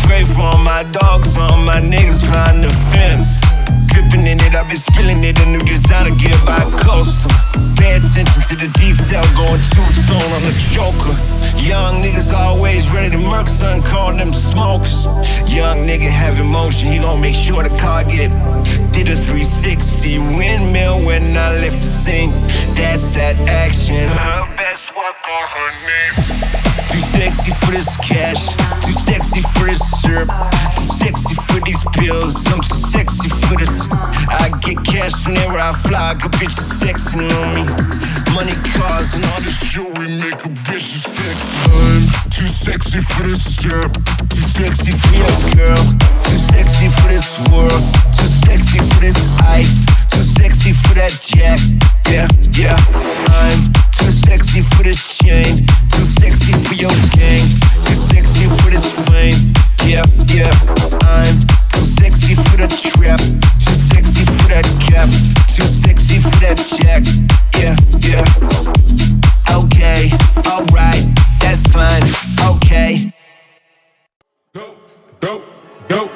Pray for my dogs, all my niggas behind the fence. Dripping in it, I've been spilling it. A new designer gear by Coastal. Pay attention to the detail, going two tone on the choker. Young niggas always ready to murk, son, call them smokers. Young nigga have emotion, he gon' make sure the car get. Did a 360 windmill when I left the scene. That's that action. Her best work on her knee. Sexy for this cash, too sexy for this syrup, too sexy for these pills. I'm too sexy for this. I get cash whenever I fly, good bitches sexing on me. Money, cars, and all this jewelry make a bitch sexy. I'm too sexy for this syrup, too sexy for your girl, too sexy for this world, too sexy for this ice, too sexy for that jack. Yeah, yeah. I'm too sexy for this chain, too sexy for your gang, too sexy for this fame. Yeah, yeah. I'm too sexy for the trap, too sexy for that cap, too sexy for that jack. Yeah, yeah. Okay, alright, that's. Okay. Go, go, go,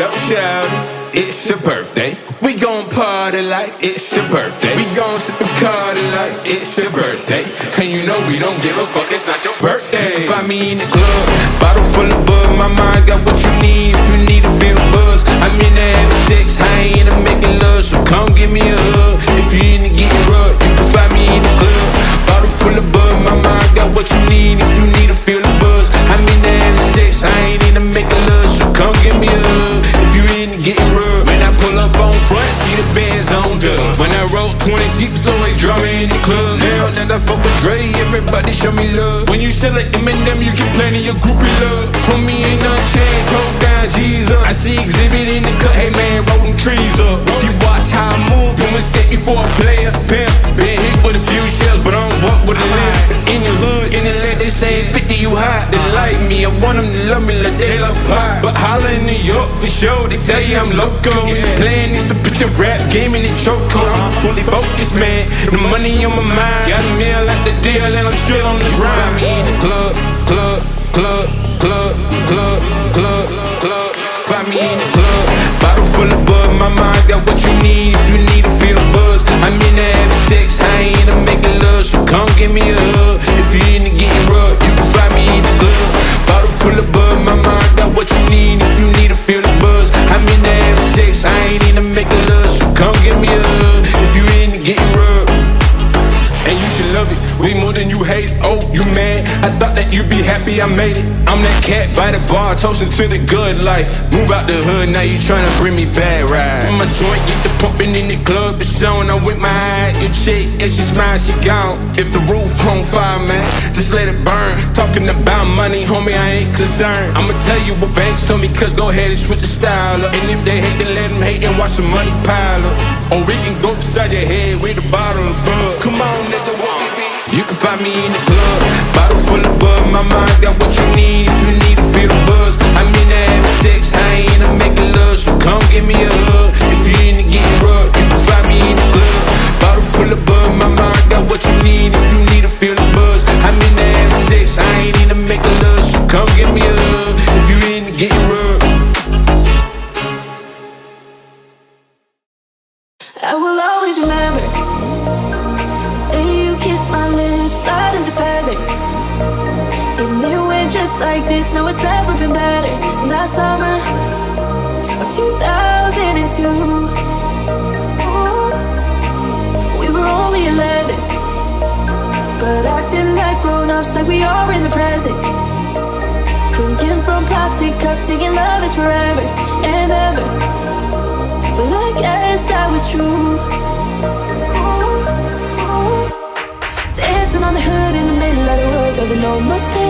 go, shout It's your birthday. We gon' party like it's your birthday. We gon' sip a cardi like it's your birthday. And you know we don't give a fuck, it's not your birthday. Find me in the club, bottle full of bug. My mind got what you need if you need to feel the buzz. I'm in the having sex, I ain't into making love. So come give me a hug. If you into getting rough, you can find me in the club, bottle full of bug. My mind got what you need if you need to feel the buzz. I'm in the having sex, I ain't into making love. So come give me a hug. Getting when I pull up on front, see the bands on dub. When I roll 20 deep, so they drama in the club. Now that I fuck with Dre, everybody show me love. When you sell it, Eminem, you get plenty of groupie love. Homie ain't no chain, hold down, Jesus. I see Xzibit in the cut, hey man, roll them trees up. If you watch how I move, you mistake me for a player. Pimp, been hit with a few shells, walk with a limp. In the hood, in the land, they say 50 you hot. They like me, I want them to love me like they love pie. But holla in New York for sure, they tell you I'm loco. The plan is to put the rap game in the chokehold. I'm fully focused, man. The money on my mind. Got a meal at the deal, and I'm still on the grind. Me in the club, club, club, club, club, club, club. Find me in the club, bottle full of bug. My mind got what you need if you need to feel the buzz. Love. So come give me a hug. If you happy I made it. I'm that cat by the bar, toasting to the good life. Move out the hood, now you tryna bring me bad right. My joint get the pumping in the club, it's on. I'm with my eye, your chick, and she smile, she gone. If the roof on fire, man, just let it burn. Talking about money, homie, I ain't concerned. I'ma tell you what Banks told me, cause go ahead and switch the style up. And if they hate, then let them hate and watch the money pile up. Or we can go beside your head with a bottle of bug. Come on, nigga? You can find me in the club, bottle full of bug. My mind got what you need if you need to feel the buzz. I'm in the having sex, I ain't into making love. So come give me a hug. If you into getting rough, you can find me in the club, bottle full of bug. My mind got what you need if you need to feel the buzz. I'm in the having sex, I ain't into making love. So come give me a hug. If you into getting rough. like this, no, it's never been better than that summer of 2002. We were only 11, but acting like grown ups, like we are in the present. Drinking from plastic cups, singing love is forever and ever. But I guess that was true. Dancing on the hood in the middle of the woods, over no mistake.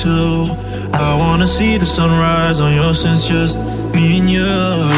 too. I wanna see the sunrise on your sense, just me and you.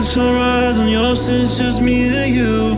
the sunrise on your sins, just me and you.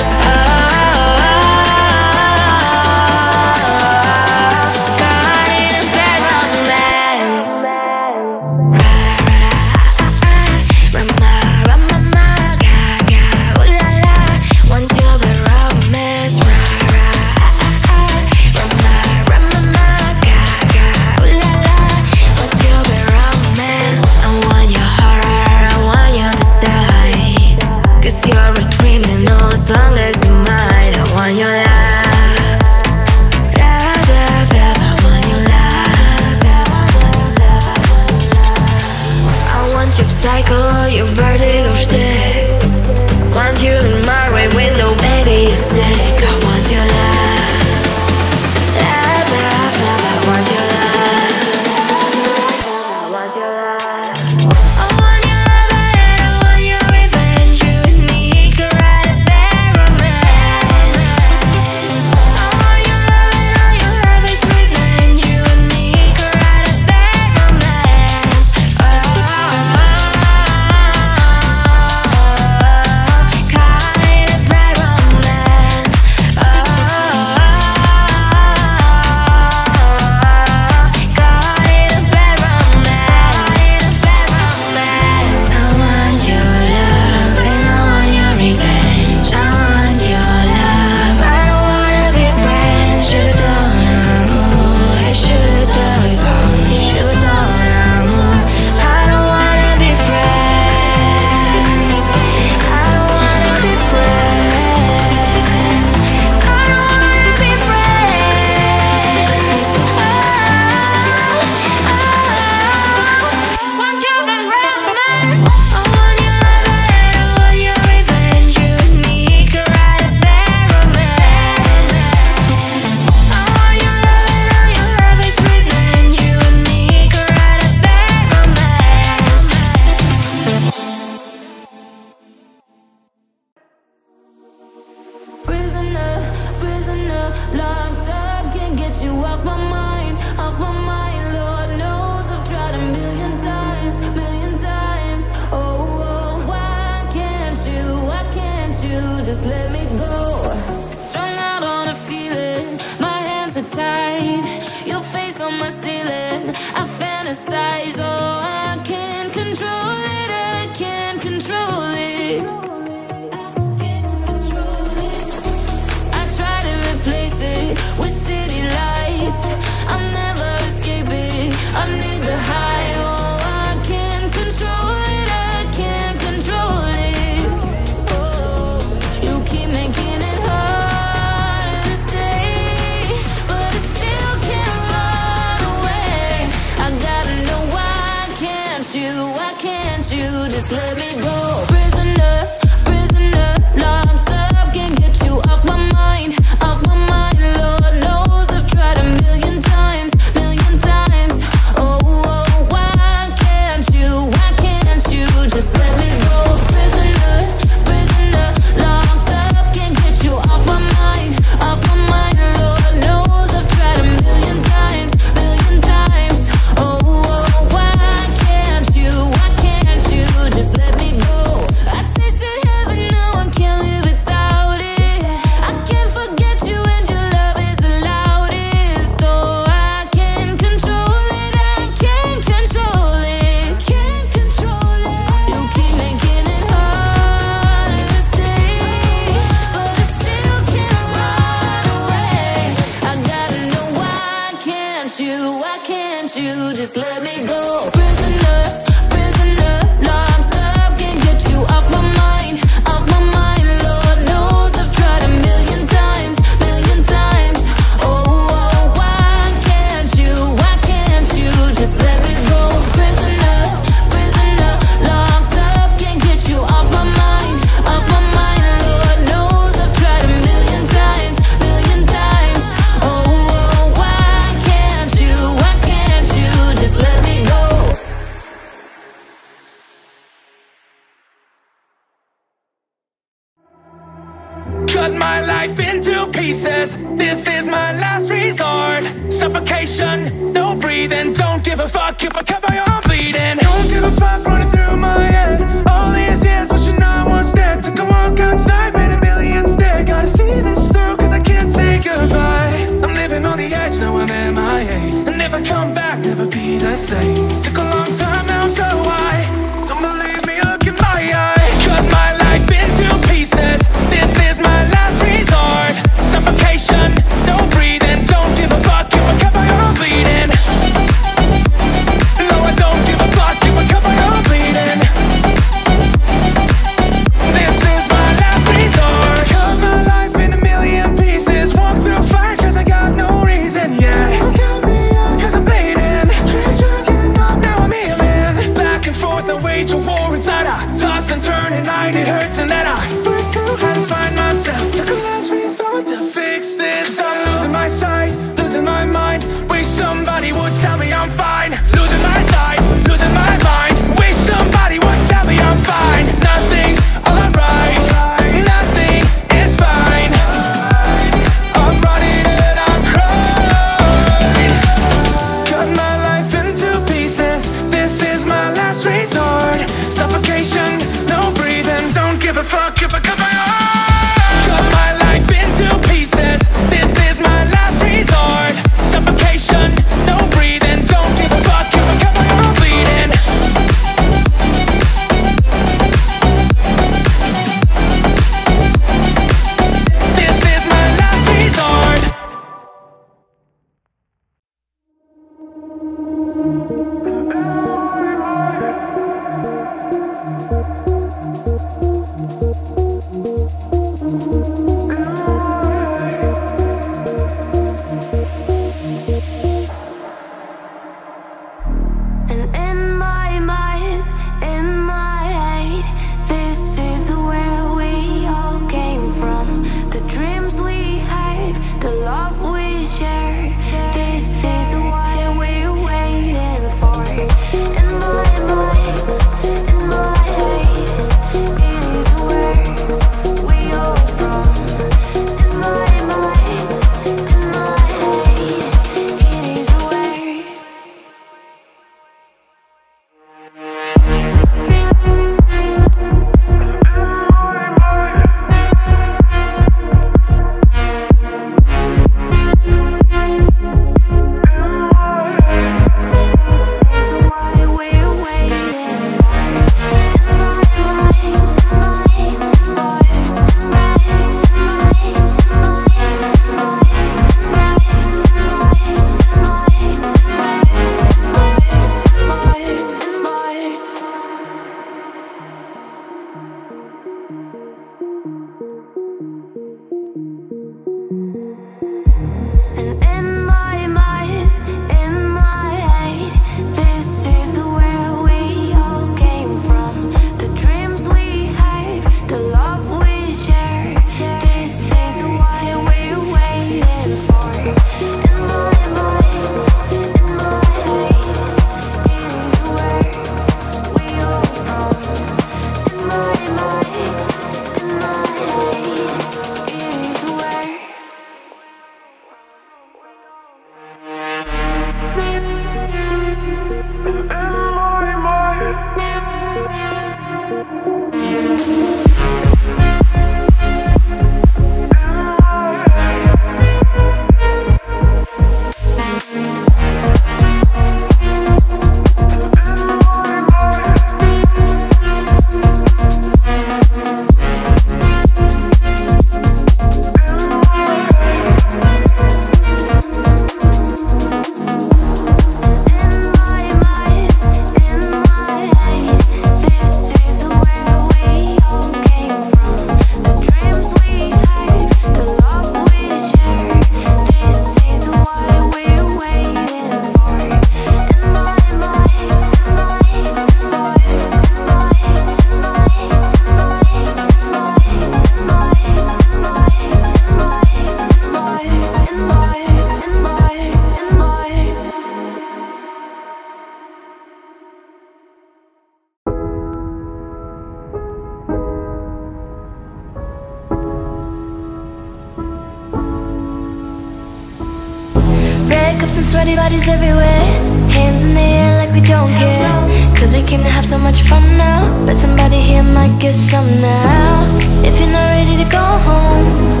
Came to have so much fun now. But somebody here might get some now. If you're not ready to go home,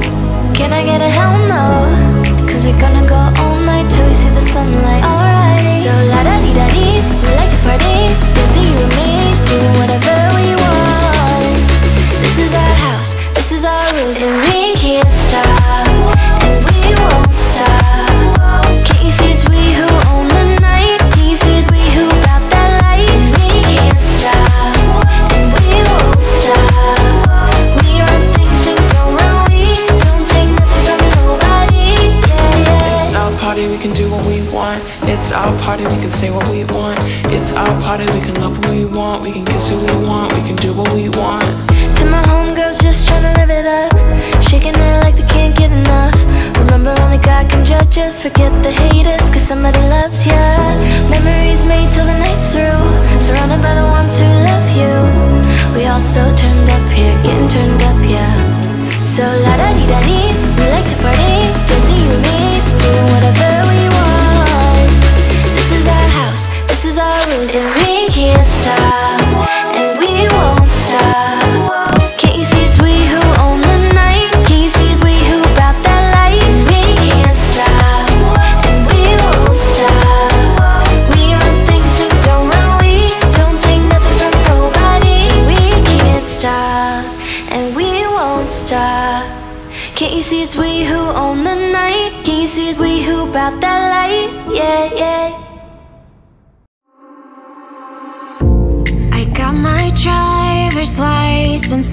can I get a hell no? Cause we're gonna go all night till we see the sunlight. Alright. So la da di da di, we like to party. Dancing you and me, doing whatever we want. This is our house, this is our rules, and we can't stop. It's our party, we can say what we want. It's our party, we can love who we want. We can kiss who we want. We can do what we want. To my homegirls just tryna live it up Shaking it like they can't get enough Remember only God can judge us Forget the haters cause somebody loves ya Memories made till the night's through Surrounded by the ones who love you We all so turned up here, getting turned up, yeah So la da di da di, we like to party Dancing you and me, doing whatever we want can't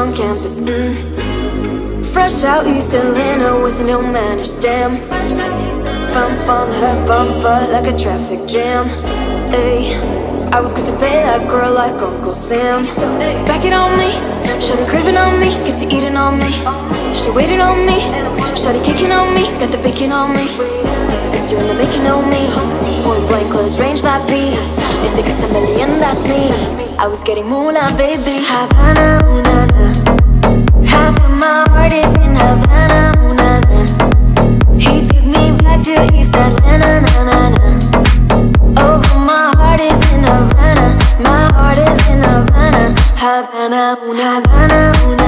on campus, mm. Fresh out East Atlanta with no manners, damn Bump on her bumper like a traffic jam. Ay, I was good to pay that girl like Uncle Sam. Back it on me, shawty craving on me Get to eating on me, she waiting on me Shawty kicking on me, got the bacon on me. This is in the bacon on me Point blank, close range, that beat If it gets a million, that's me. I was getting moolah, baby Havana, ooh, na, na. Half of my heart is in Havana, ooh, na, na. He took me back to East Atlanta, na, na, na. Over my heart is in Havana My heart is in Havana Havana, ooh, na, Havana, ooh, na.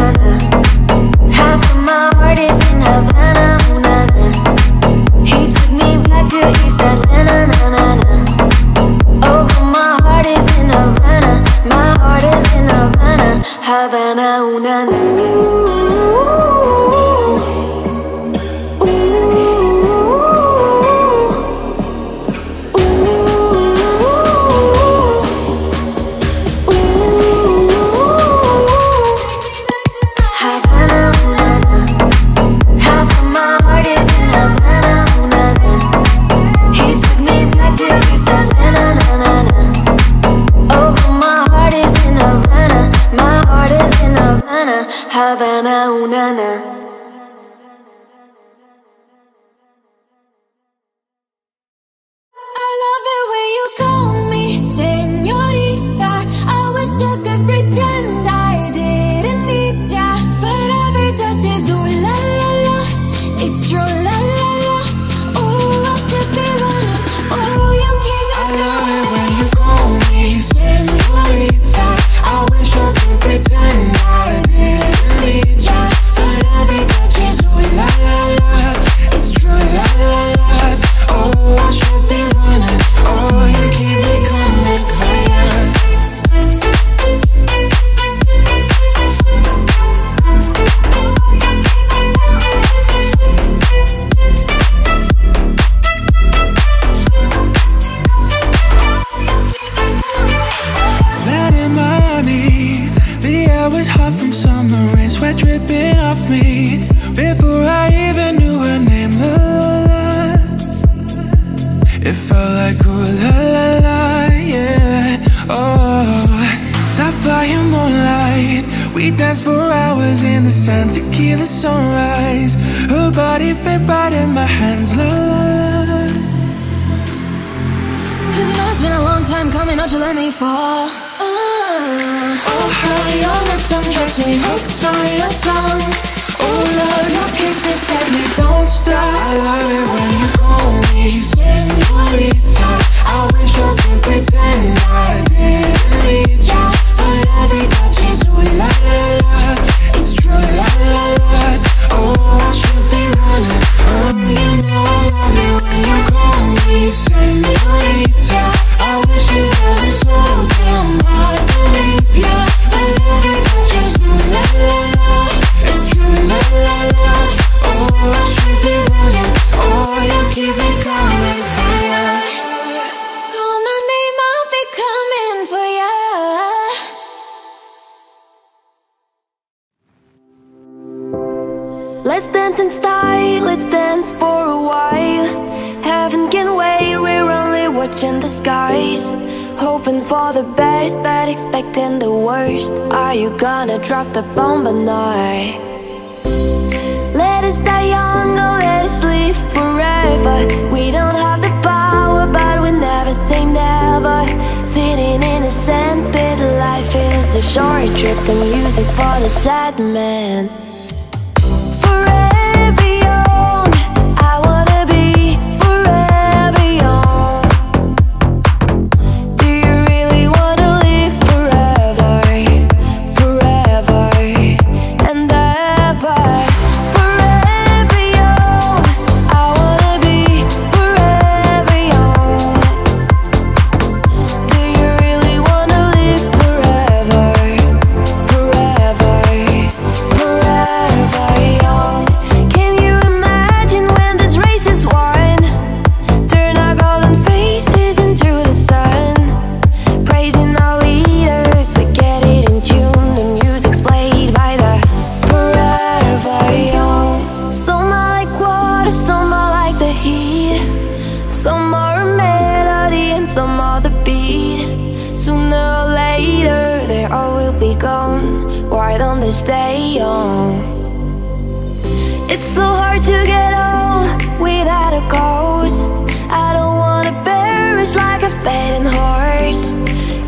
fading horse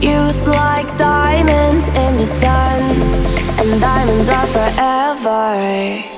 Youth like diamonds in the sun And diamonds are forever.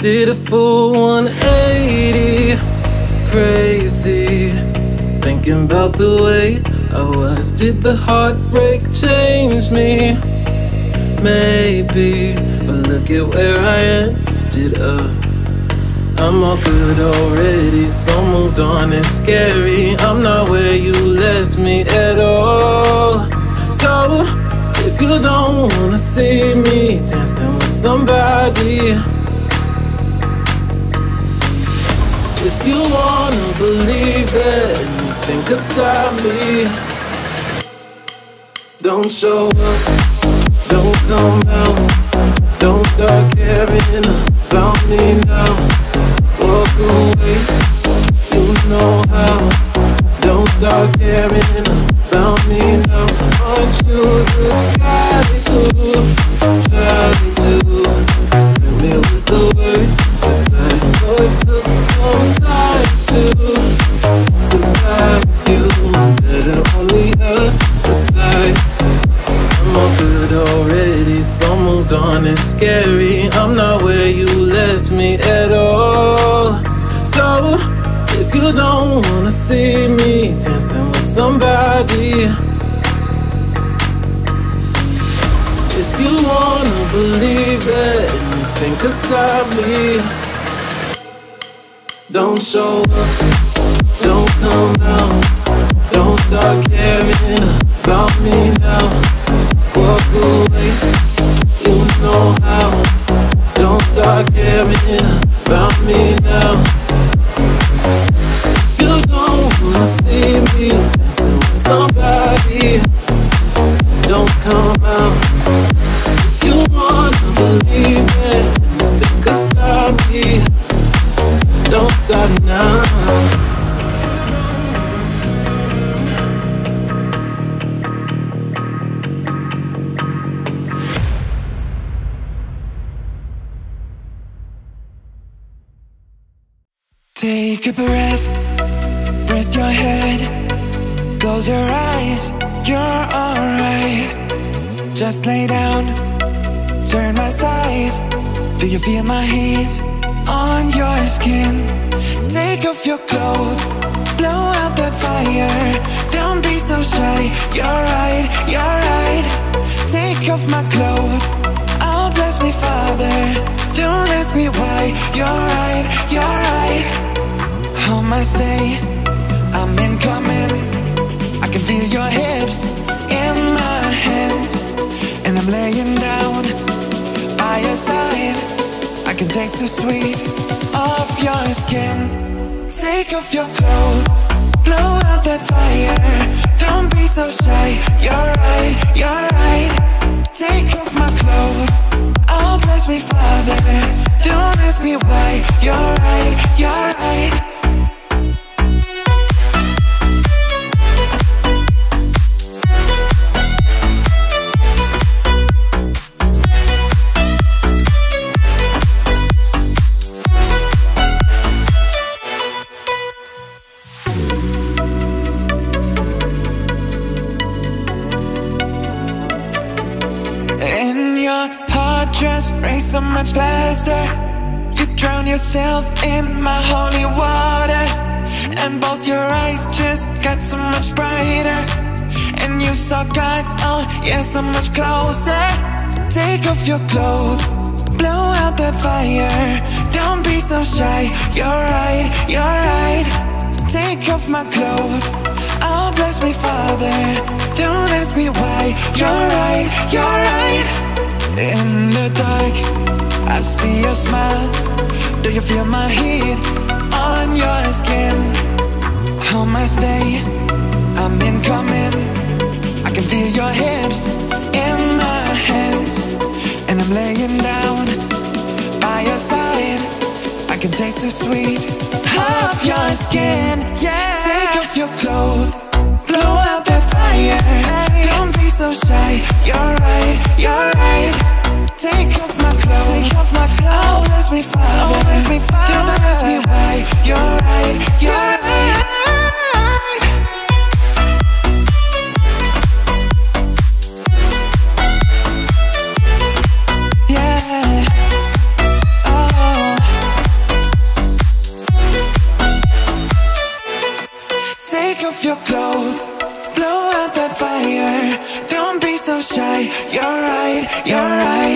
Did a full 180, crazy. Thinking about the way I was. Did the heartbreak change me? Maybe, but look at where I ended up. I'm all good already, so moved on, it's scary. I'm not where you left me at all. So, if you don't wanna see me dancing with somebody, if you wanna believe that anything could stop me, don't show up, don't come out, don't start caring about me now. Walk away, you know how. Don't start caring about me now. Aren't you the guy who tried to fill me with the word goodbye? Oh, it took on, it's scary. I'm not where you left me at all. So, if you don't wanna see me dancing with somebody, if you wanna believe that anything could stop me, don't show up, don't come out, don't start caring about me now. Walk away, you know how. Don't start caring about me now. If you don't wanna see me dancing with somebody, don't come out. If you wanna believe Take a breath, rest your head, close your eyes, you're alright. Just lay down, turn my side. Do you feel my heat on your skin? Take off your clothes, blow out the fire. Don't be so shy, you're right, you're right. Take off my clothes, oh bless me, Father. Don't ask me why, you're right, you're right. On my stay, I'm incoming. I can feel your hips in my hands, and I'm laying down by your side. Can taste the sweet of your skin. Take off your clothes, blow out that fire. Don't be so shy. You're right, you're right. Take off my clothes. Oh, bless me, Father. Don't ask me why. You're right, you're right. Yourself in my holy water. And both your eyes just got so much brighter. And you saw God, oh yeah, so much closer. Take off your clothes, blow out the fire. Don't be so shy, you're right, you're right. Take off my clothes, oh bless me, Father. Don't ask me why, you're right, you're right. In the dark, I see your smile. Do you feel my heat on your skin? On my stay, I'm incoming. I can feel your hips in my hands, and I'm laying down by your side. I can taste the sweet of your skin. Yeah, take off your clothes, blow out the fire. Don't be so shy. You're right, you're right. Take off my clothes. Take off my clothes. Always me father. Always me father. Don't ask me why. You're right. You're right. Oh. Take off your clothes, blow out that fire. Don't be so shy. You're right, you're right.